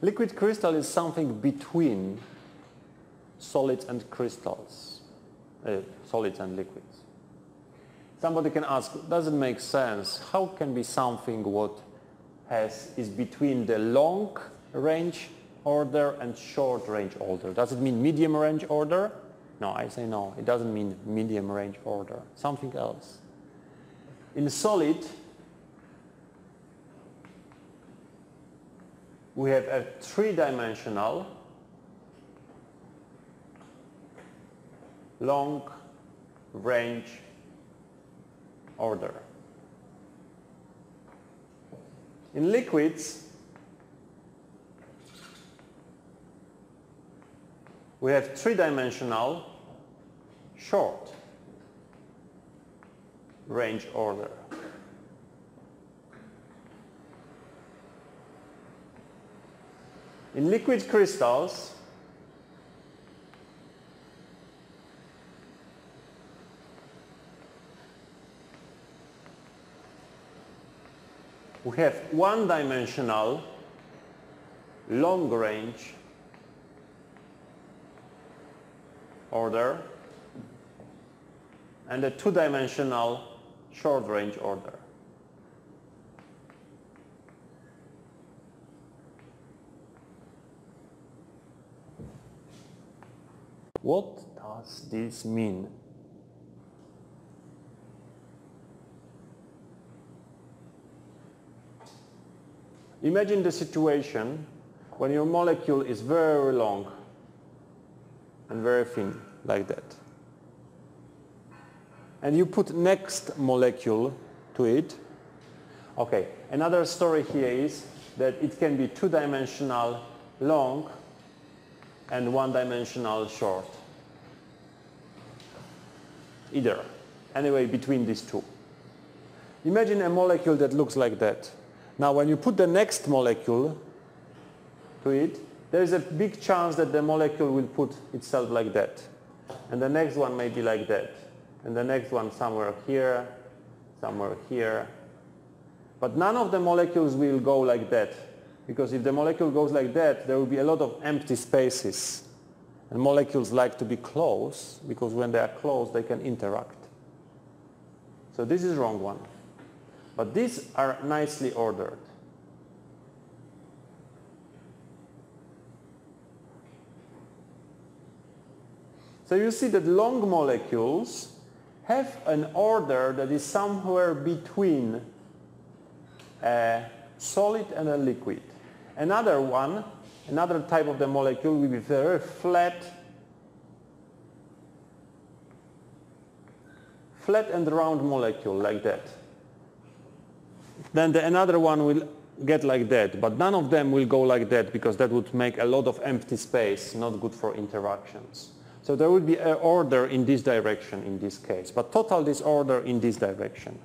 Liquid crystal is something between solids and crystals uh, solids and liquids. Somebody can ask, does it make sense? How can be something what has is between the long range order and short range order? Does it mean medium range order? No, I say no. It doesn't mean medium range order. Something else. In solid, we have a three-dimensional long range order. In liquids, we have three-dimensional short range order. In liquid crystals, we have one-dimensional long-range order and a two-dimensional short-range order. What does this mean? Imagine the situation when your molecule is very long and very thin, like that. And you put next molecule to it. Okay, another story here is that it can be two-dimensional long and one-dimensional short. Either. Anyway, between these two. Imagine a molecule that looks like that. Now when you put the next molecule to it, there is a big chance that the molecule will put itself like that. And the next one may be like that. And the next one somewhere here, somewhere here. But none of the molecules will go like that. Because if the molecule goes like that, there will be a lot of empty spaces. And molecules like to be close, because when they are close, they can interact. So this is wrong one. But these are nicely ordered. So you see that long molecules have an order that is somewhere between a solid and a liquid. Another one, another type of the molecule will be very flat, flat and round molecule like that then the another one will get like that. But none of them will go like that because that would make a lot of empty space, not good for interactions. So there would be an order in this direction in this case, but total disorder in this direction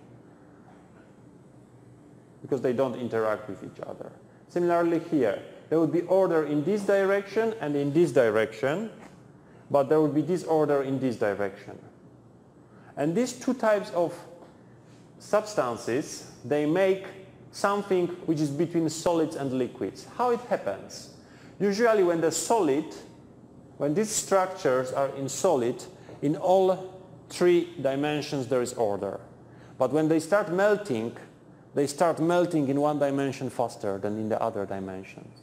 because they don't interact with each other. Similarly here, there would be order in this direction and in this direction, but there would be disorder in this direction. And these two types of substances, they make something which is between solids and liquids. How it happens? Usually when the solid, when these structures are in solid, in all three dimensions there is order. But when they start melting, they start melting in one dimension faster than in the other dimensions.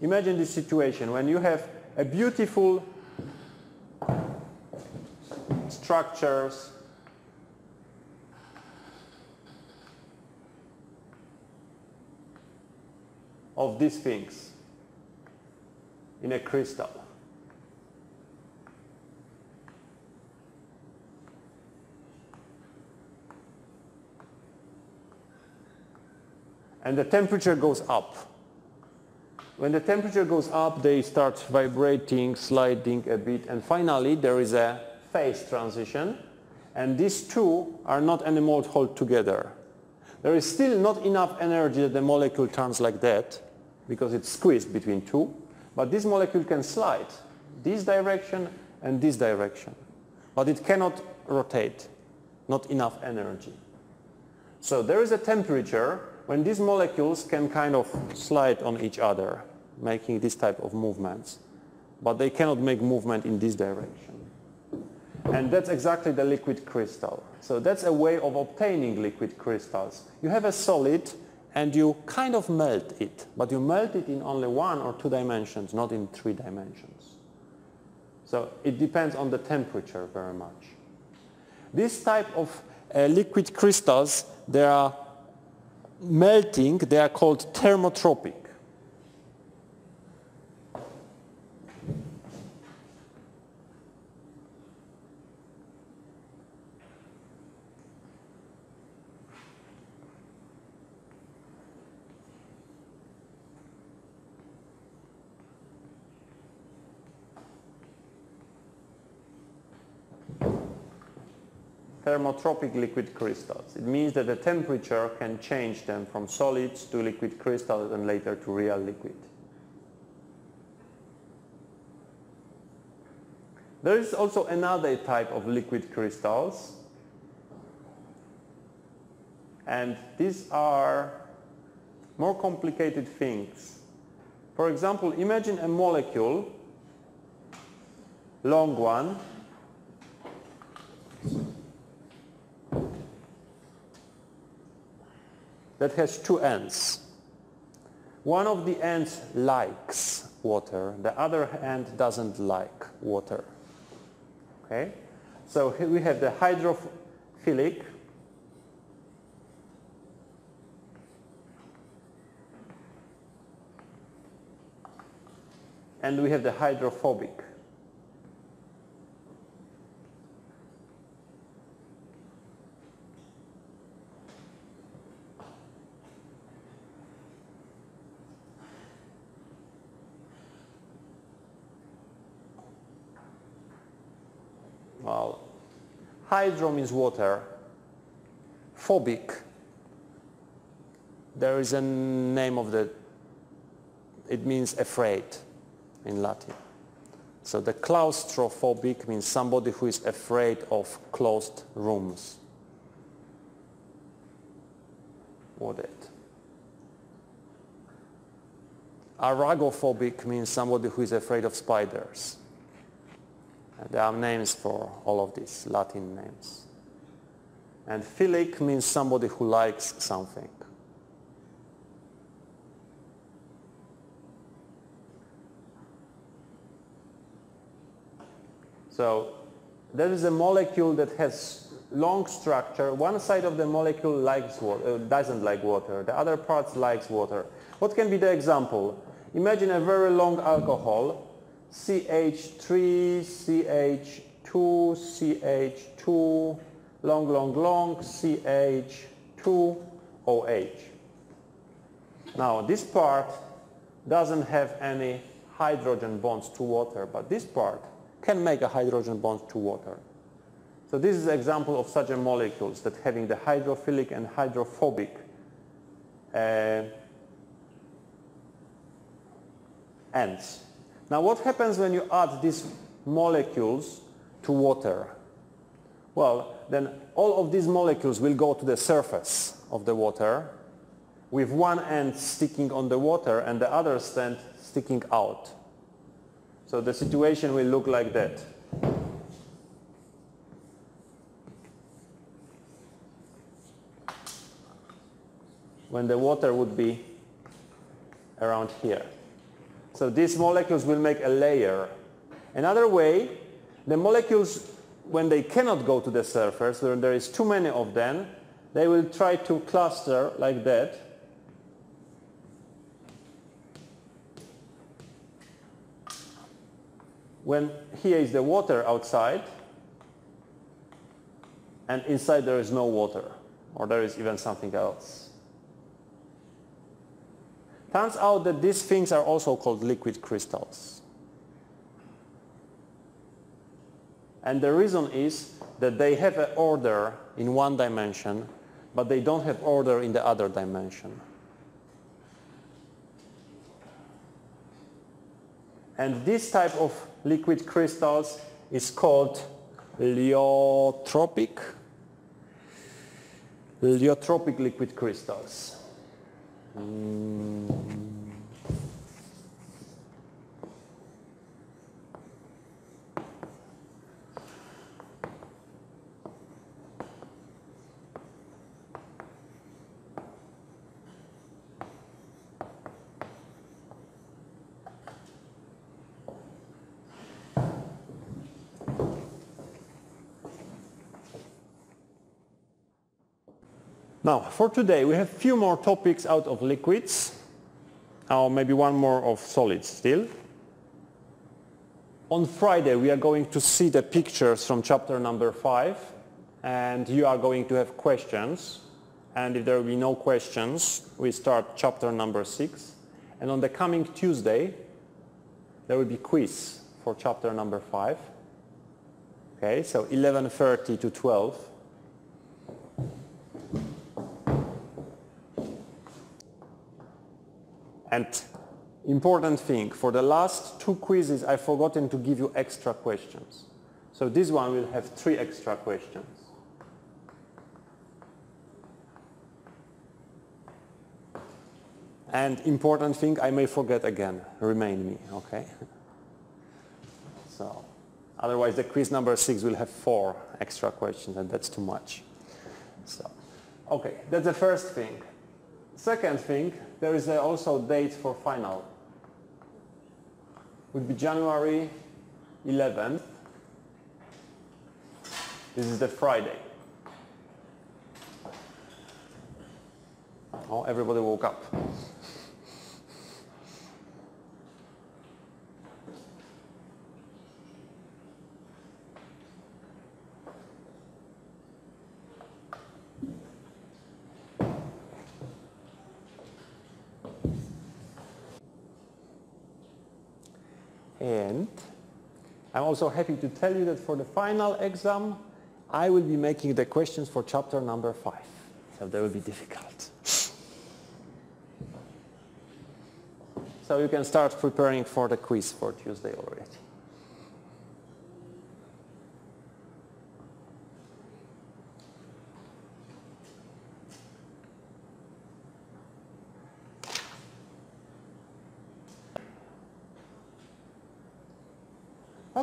Imagine this situation when you have a beautiful structures of these things in a crystal. And the temperature goes up. When the temperature goes up, they start vibrating, sliding a bit, and finally there is a phase transition, and these two are not anymore held together. There is still not enough energy that the molecule turns like that, because it's squeezed between two, but this molecule can slide this direction and this direction. But it cannot rotate, not enough energy. So there is a temperature when these molecules can kind of slide on each other, making this type of movements. But they cannot make movement in this direction. And that's exactly the liquid crystal. So that's a way of obtaining liquid crystals. You have a solid and you kind of melt it, but you melt it in only one or two dimensions, not in three dimensions. So it depends on the temperature very much. This type of uh, liquid crystals, they are melting, they are called thermotropic. Thermotropic liquid crystals. It means that the temperature can change them from solids to liquid crystals and later to real liquid. There is also another type of liquid crystals and these are more complicated things. For example, imagine a molecule, long one, that has two ends. One of the ends likes water, the other end doesn't like water. Okay? So here we have the hydrophilic and we have the hydrophobic. Well, hydro means water. Phobic, there is a name of the, it means afraid in Latin. So the claustrophobic means somebody who is afraid of closed rooms. What it? Arachnophobic means somebody who is afraid of spiders. There are names for all of these Latin names. And philic means somebody who likes something. So there is a molecule that has long structure. One side of the molecule likes water, uh, doesn't like water. The other part likes water. What can be the example? Imagine a very long alcohol, CH3, CH2, CH2, long, long, long, CH2, OH. Now this part doesn't have any hydrogen bonds to water, but this part can make a hydrogen bond to water. So this is an example of such a molecules that having the hydrophilic and hydrophobic uh, ends. Now what happens when you add these molecules to water? Well, then all of these molecules will go to the surface of the water with one end sticking on the water and the other end sticking out. So the situation will look like that. When the water would be around here. So these molecules will make a layer. Another way, the molecules, when they cannot go to the surface, when there is too many of them, they will try to cluster like that when here is the water outside and inside there is no water or there is even something else. Turns out that these things are also called liquid crystals. And the reason is that they have an order in one dimension, but they don't have order in the other dimension. And this type of liquid crystals is called lyotropic, lyotropic liquid crystals. Mm. Now, for today, we have few more topics out of liquids, or maybe one more of solids still. On Friday, we are going to see the pictures from chapter number five, and you are going to have questions. And if there will be no questions, we start chapter number six. And on the coming Tuesday, there will be quiz for chapter number five. Okay, so 11.30 to 12 And important thing, for the last two quizzes I've forgotten to give you extra questions. So this one will have three extra questions. And important thing, I may forget again, remain me, okay? So, otherwise the quiz number six will have four extra questions and that's too much. So, okay, that's the first thing. Second thing, there is uh, also date for final. Would be January 11th. This is the Friday. Oh, everybody woke up. And I'm also happy to tell you that for the final exam, I will be making the questions for chapter number five. So they will be difficult. So you can start preparing for the quiz for Tuesday already.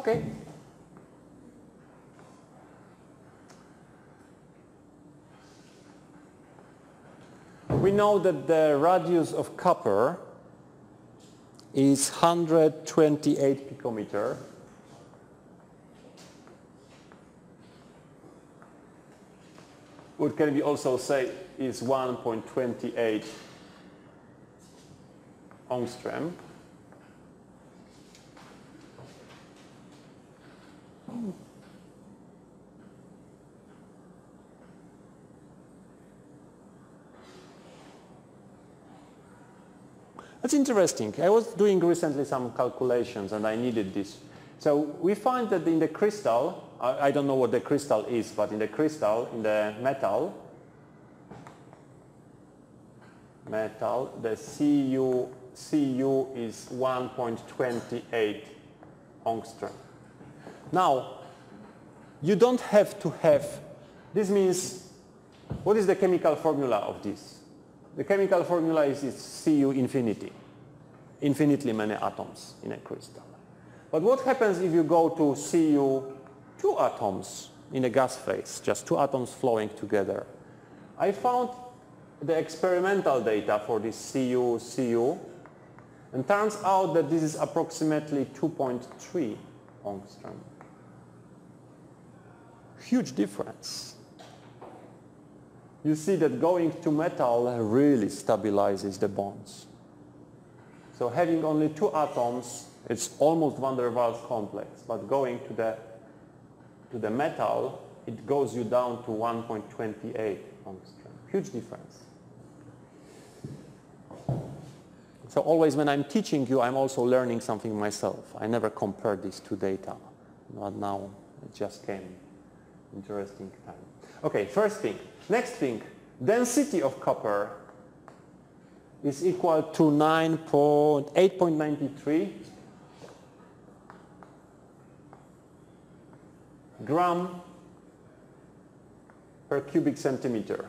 Okay. We know that the radius of copper is 128 picometer. What can we also say is 1.28 angstrom. That's interesting. I was doing recently some calculations and I needed this. So we find that in the crystal, I, I don't know what the crystal is, but in the crystal, in the metal, metal, the Cu, Cu is 1.28 angstrom. Now, you don't have to have, this means, what is the chemical formula of this? The chemical formula is, is Cu infinity, infinitely many atoms in a crystal. But what happens if you go to Cu two atoms in a gas phase, just two atoms flowing together? I found the experimental data for this Cu, Cu, and turns out that this is approximately 2.3 angstrom. Huge difference you see that going to metal really stabilizes the bonds. So having only two atoms, it's almost van der Waals complex, but going to the, to the metal, it goes you down to 1.28 angstrom. Huge difference. So always when I'm teaching you, I'm also learning something myself. I never compared these two data. But now it just came. Interesting time. Okay, first thing. Next thing, density of copper is equal to 9.8.93 gram per cubic centimeter.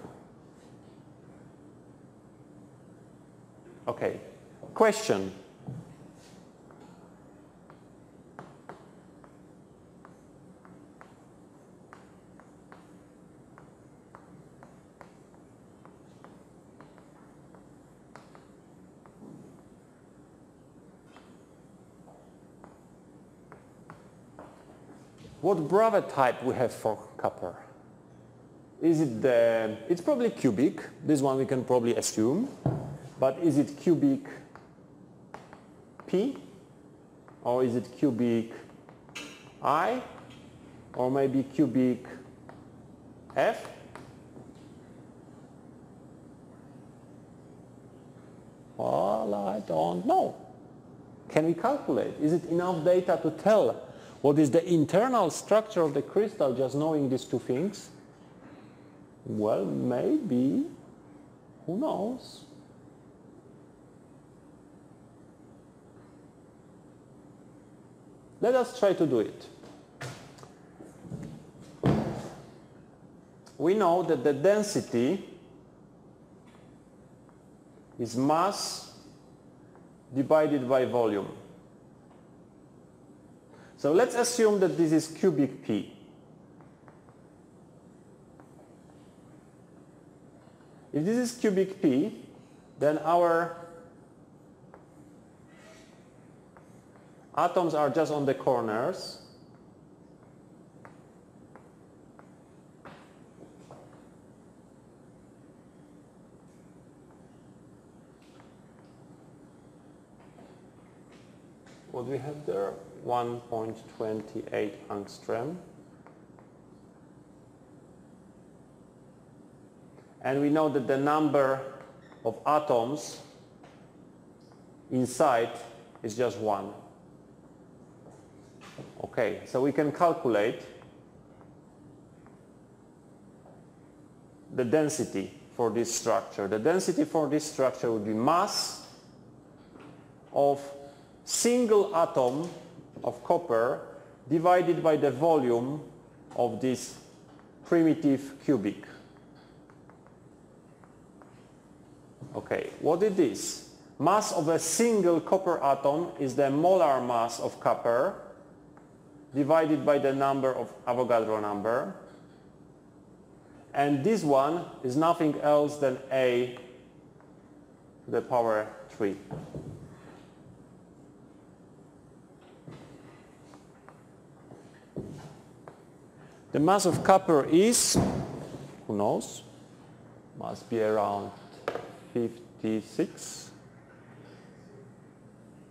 Okay, question. What Bravais type we have for copper? Is it the, it's probably cubic, this one we can probably assume, but is it cubic P or is it cubic I or maybe cubic F? Well, I don't know. Can we calculate? Is it enough data to tell what is the internal structure of the crystal just knowing these two things? Well, maybe. Who knows? Let us try to do it. We know that the density is mass divided by volume. So let's assume that this is cubic P. If this is cubic P, then our atoms are just on the corners. What we have there? 1.28 angstrom. And we know that the number of atoms inside is just one. Okay, so we can calculate the density for this structure. The density for this structure would be mass of single atom of copper divided by the volume of this primitive cubic. Okay, what it is? Mass of a single copper atom is the molar mass of copper divided by the number of Avogadro number. And this one is nothing else than A to the power 3. The mass of copper is, who knows, must be around 56,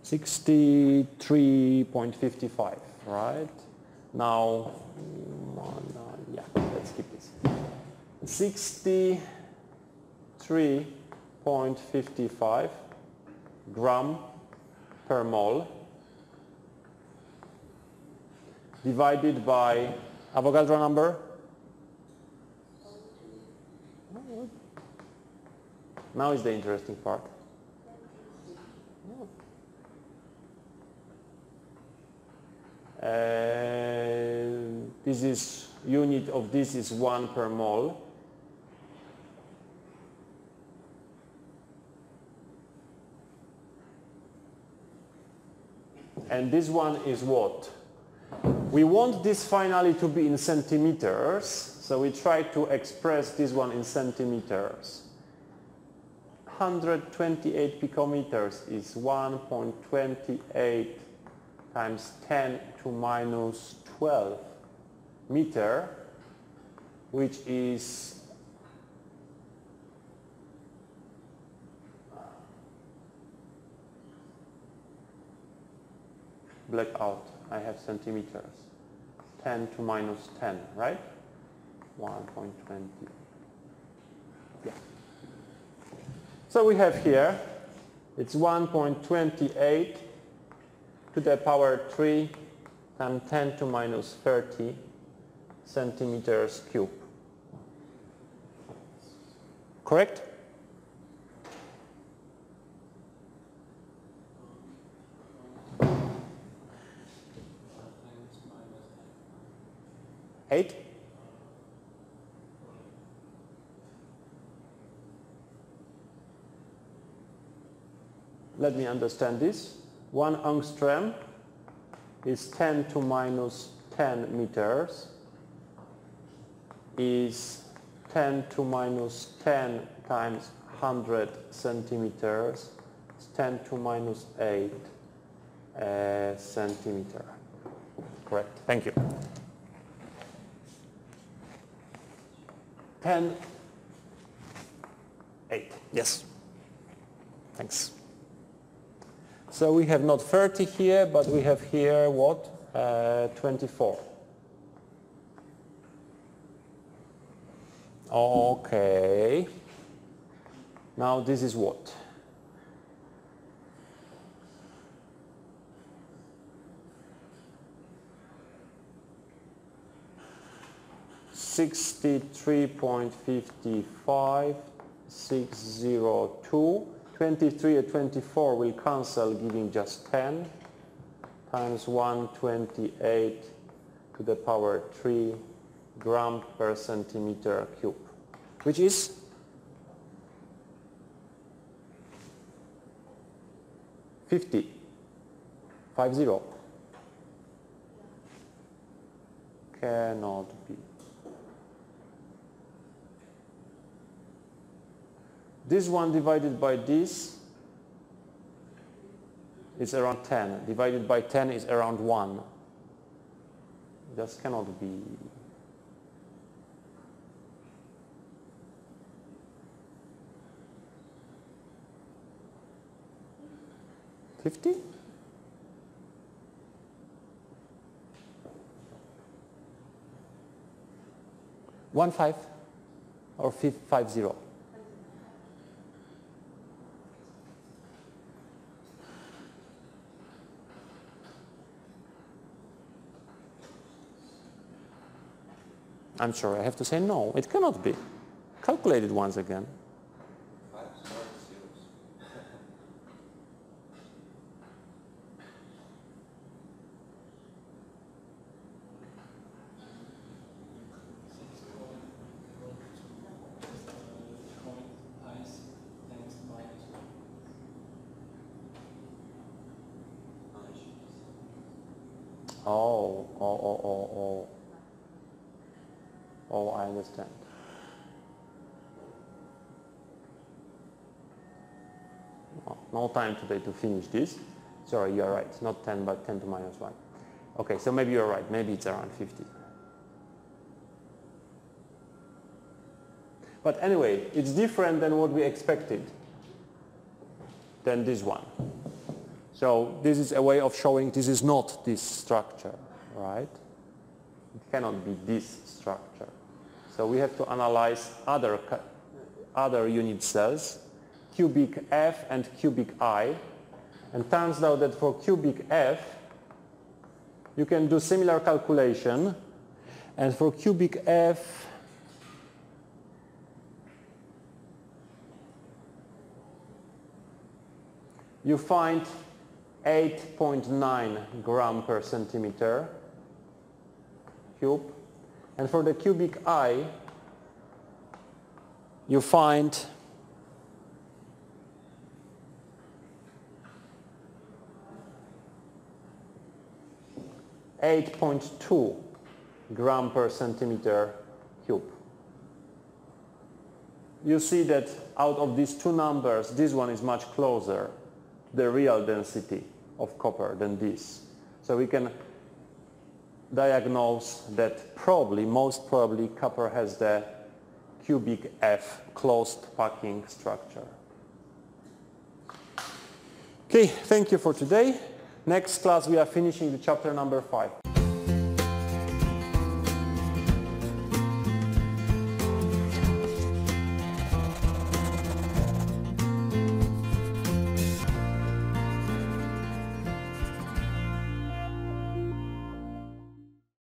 63.55, right? Now, mm, uh, yeah, let's keep this. 63.55 gram per mole divided by Avogadro number? Now is the interesting part. Uh, this is unit of this is 1 per mole. And this one is what? We want this finally to be in centimeters, so we try to express this one in centimeters. 128 picometers is 1.28 times 10 to minus 12 meter, which is blackout. I have centimeters. 10 to minus 10, right? 1.20. Yeah. So we have here, it's 1.28 to the power 3 times 10 to minus 30 centimeters cube. Correct? Eight? Let me understand this. One angstrom is 10 to minus 10 meters is 10 to minus 10 times 100 centimeters it's 10 to minus 8 uh, centimeter. Correct. Thank you. 10, 8. Yes. Thanks. So we have not 30 here, but we have here what? Uh, 24. Okay. Now this is what? Sixty-three point fifty-five, six zero two. 23 and 24 will cancel, giving just 10 times 128 to the power 3 gram per centimeter cube, which is Fifty. Five zero. Cannot be. This one divided by this is around 10. Divided by 10 is around 1. Just cannot be. Fifty? One five or five zero? I'm sorry, I have to say no, it cannot be. Calculate it once again. Oh, oh, oh, oh, oh. Oh, I understand. No time today to finish this. Sorry, you're right. Not 10, but 10 to minus 1. Okay, so maybe you're right. Maybe it's around 50. But anyway, it's different than what we expected than this one. So this is a way of showing this is not this structure, right? It cannot be this structure. So we have to analyze other, other unit cells, cubic F and cubic I. And turns out that for cubic F, you can do similar calculation. And for cubic F, you find 8.9 gram per centimeter cube. And for the cubic I, you find Eight point two gram per centimeter cube. You see that out of these two numbers, this one is much closer the real density of copper than this. So we can diagnose that probably, most probably, copper has the cubic F closed packing structure. Okay, thank you for today. Next class we are finishing the chapter number 5.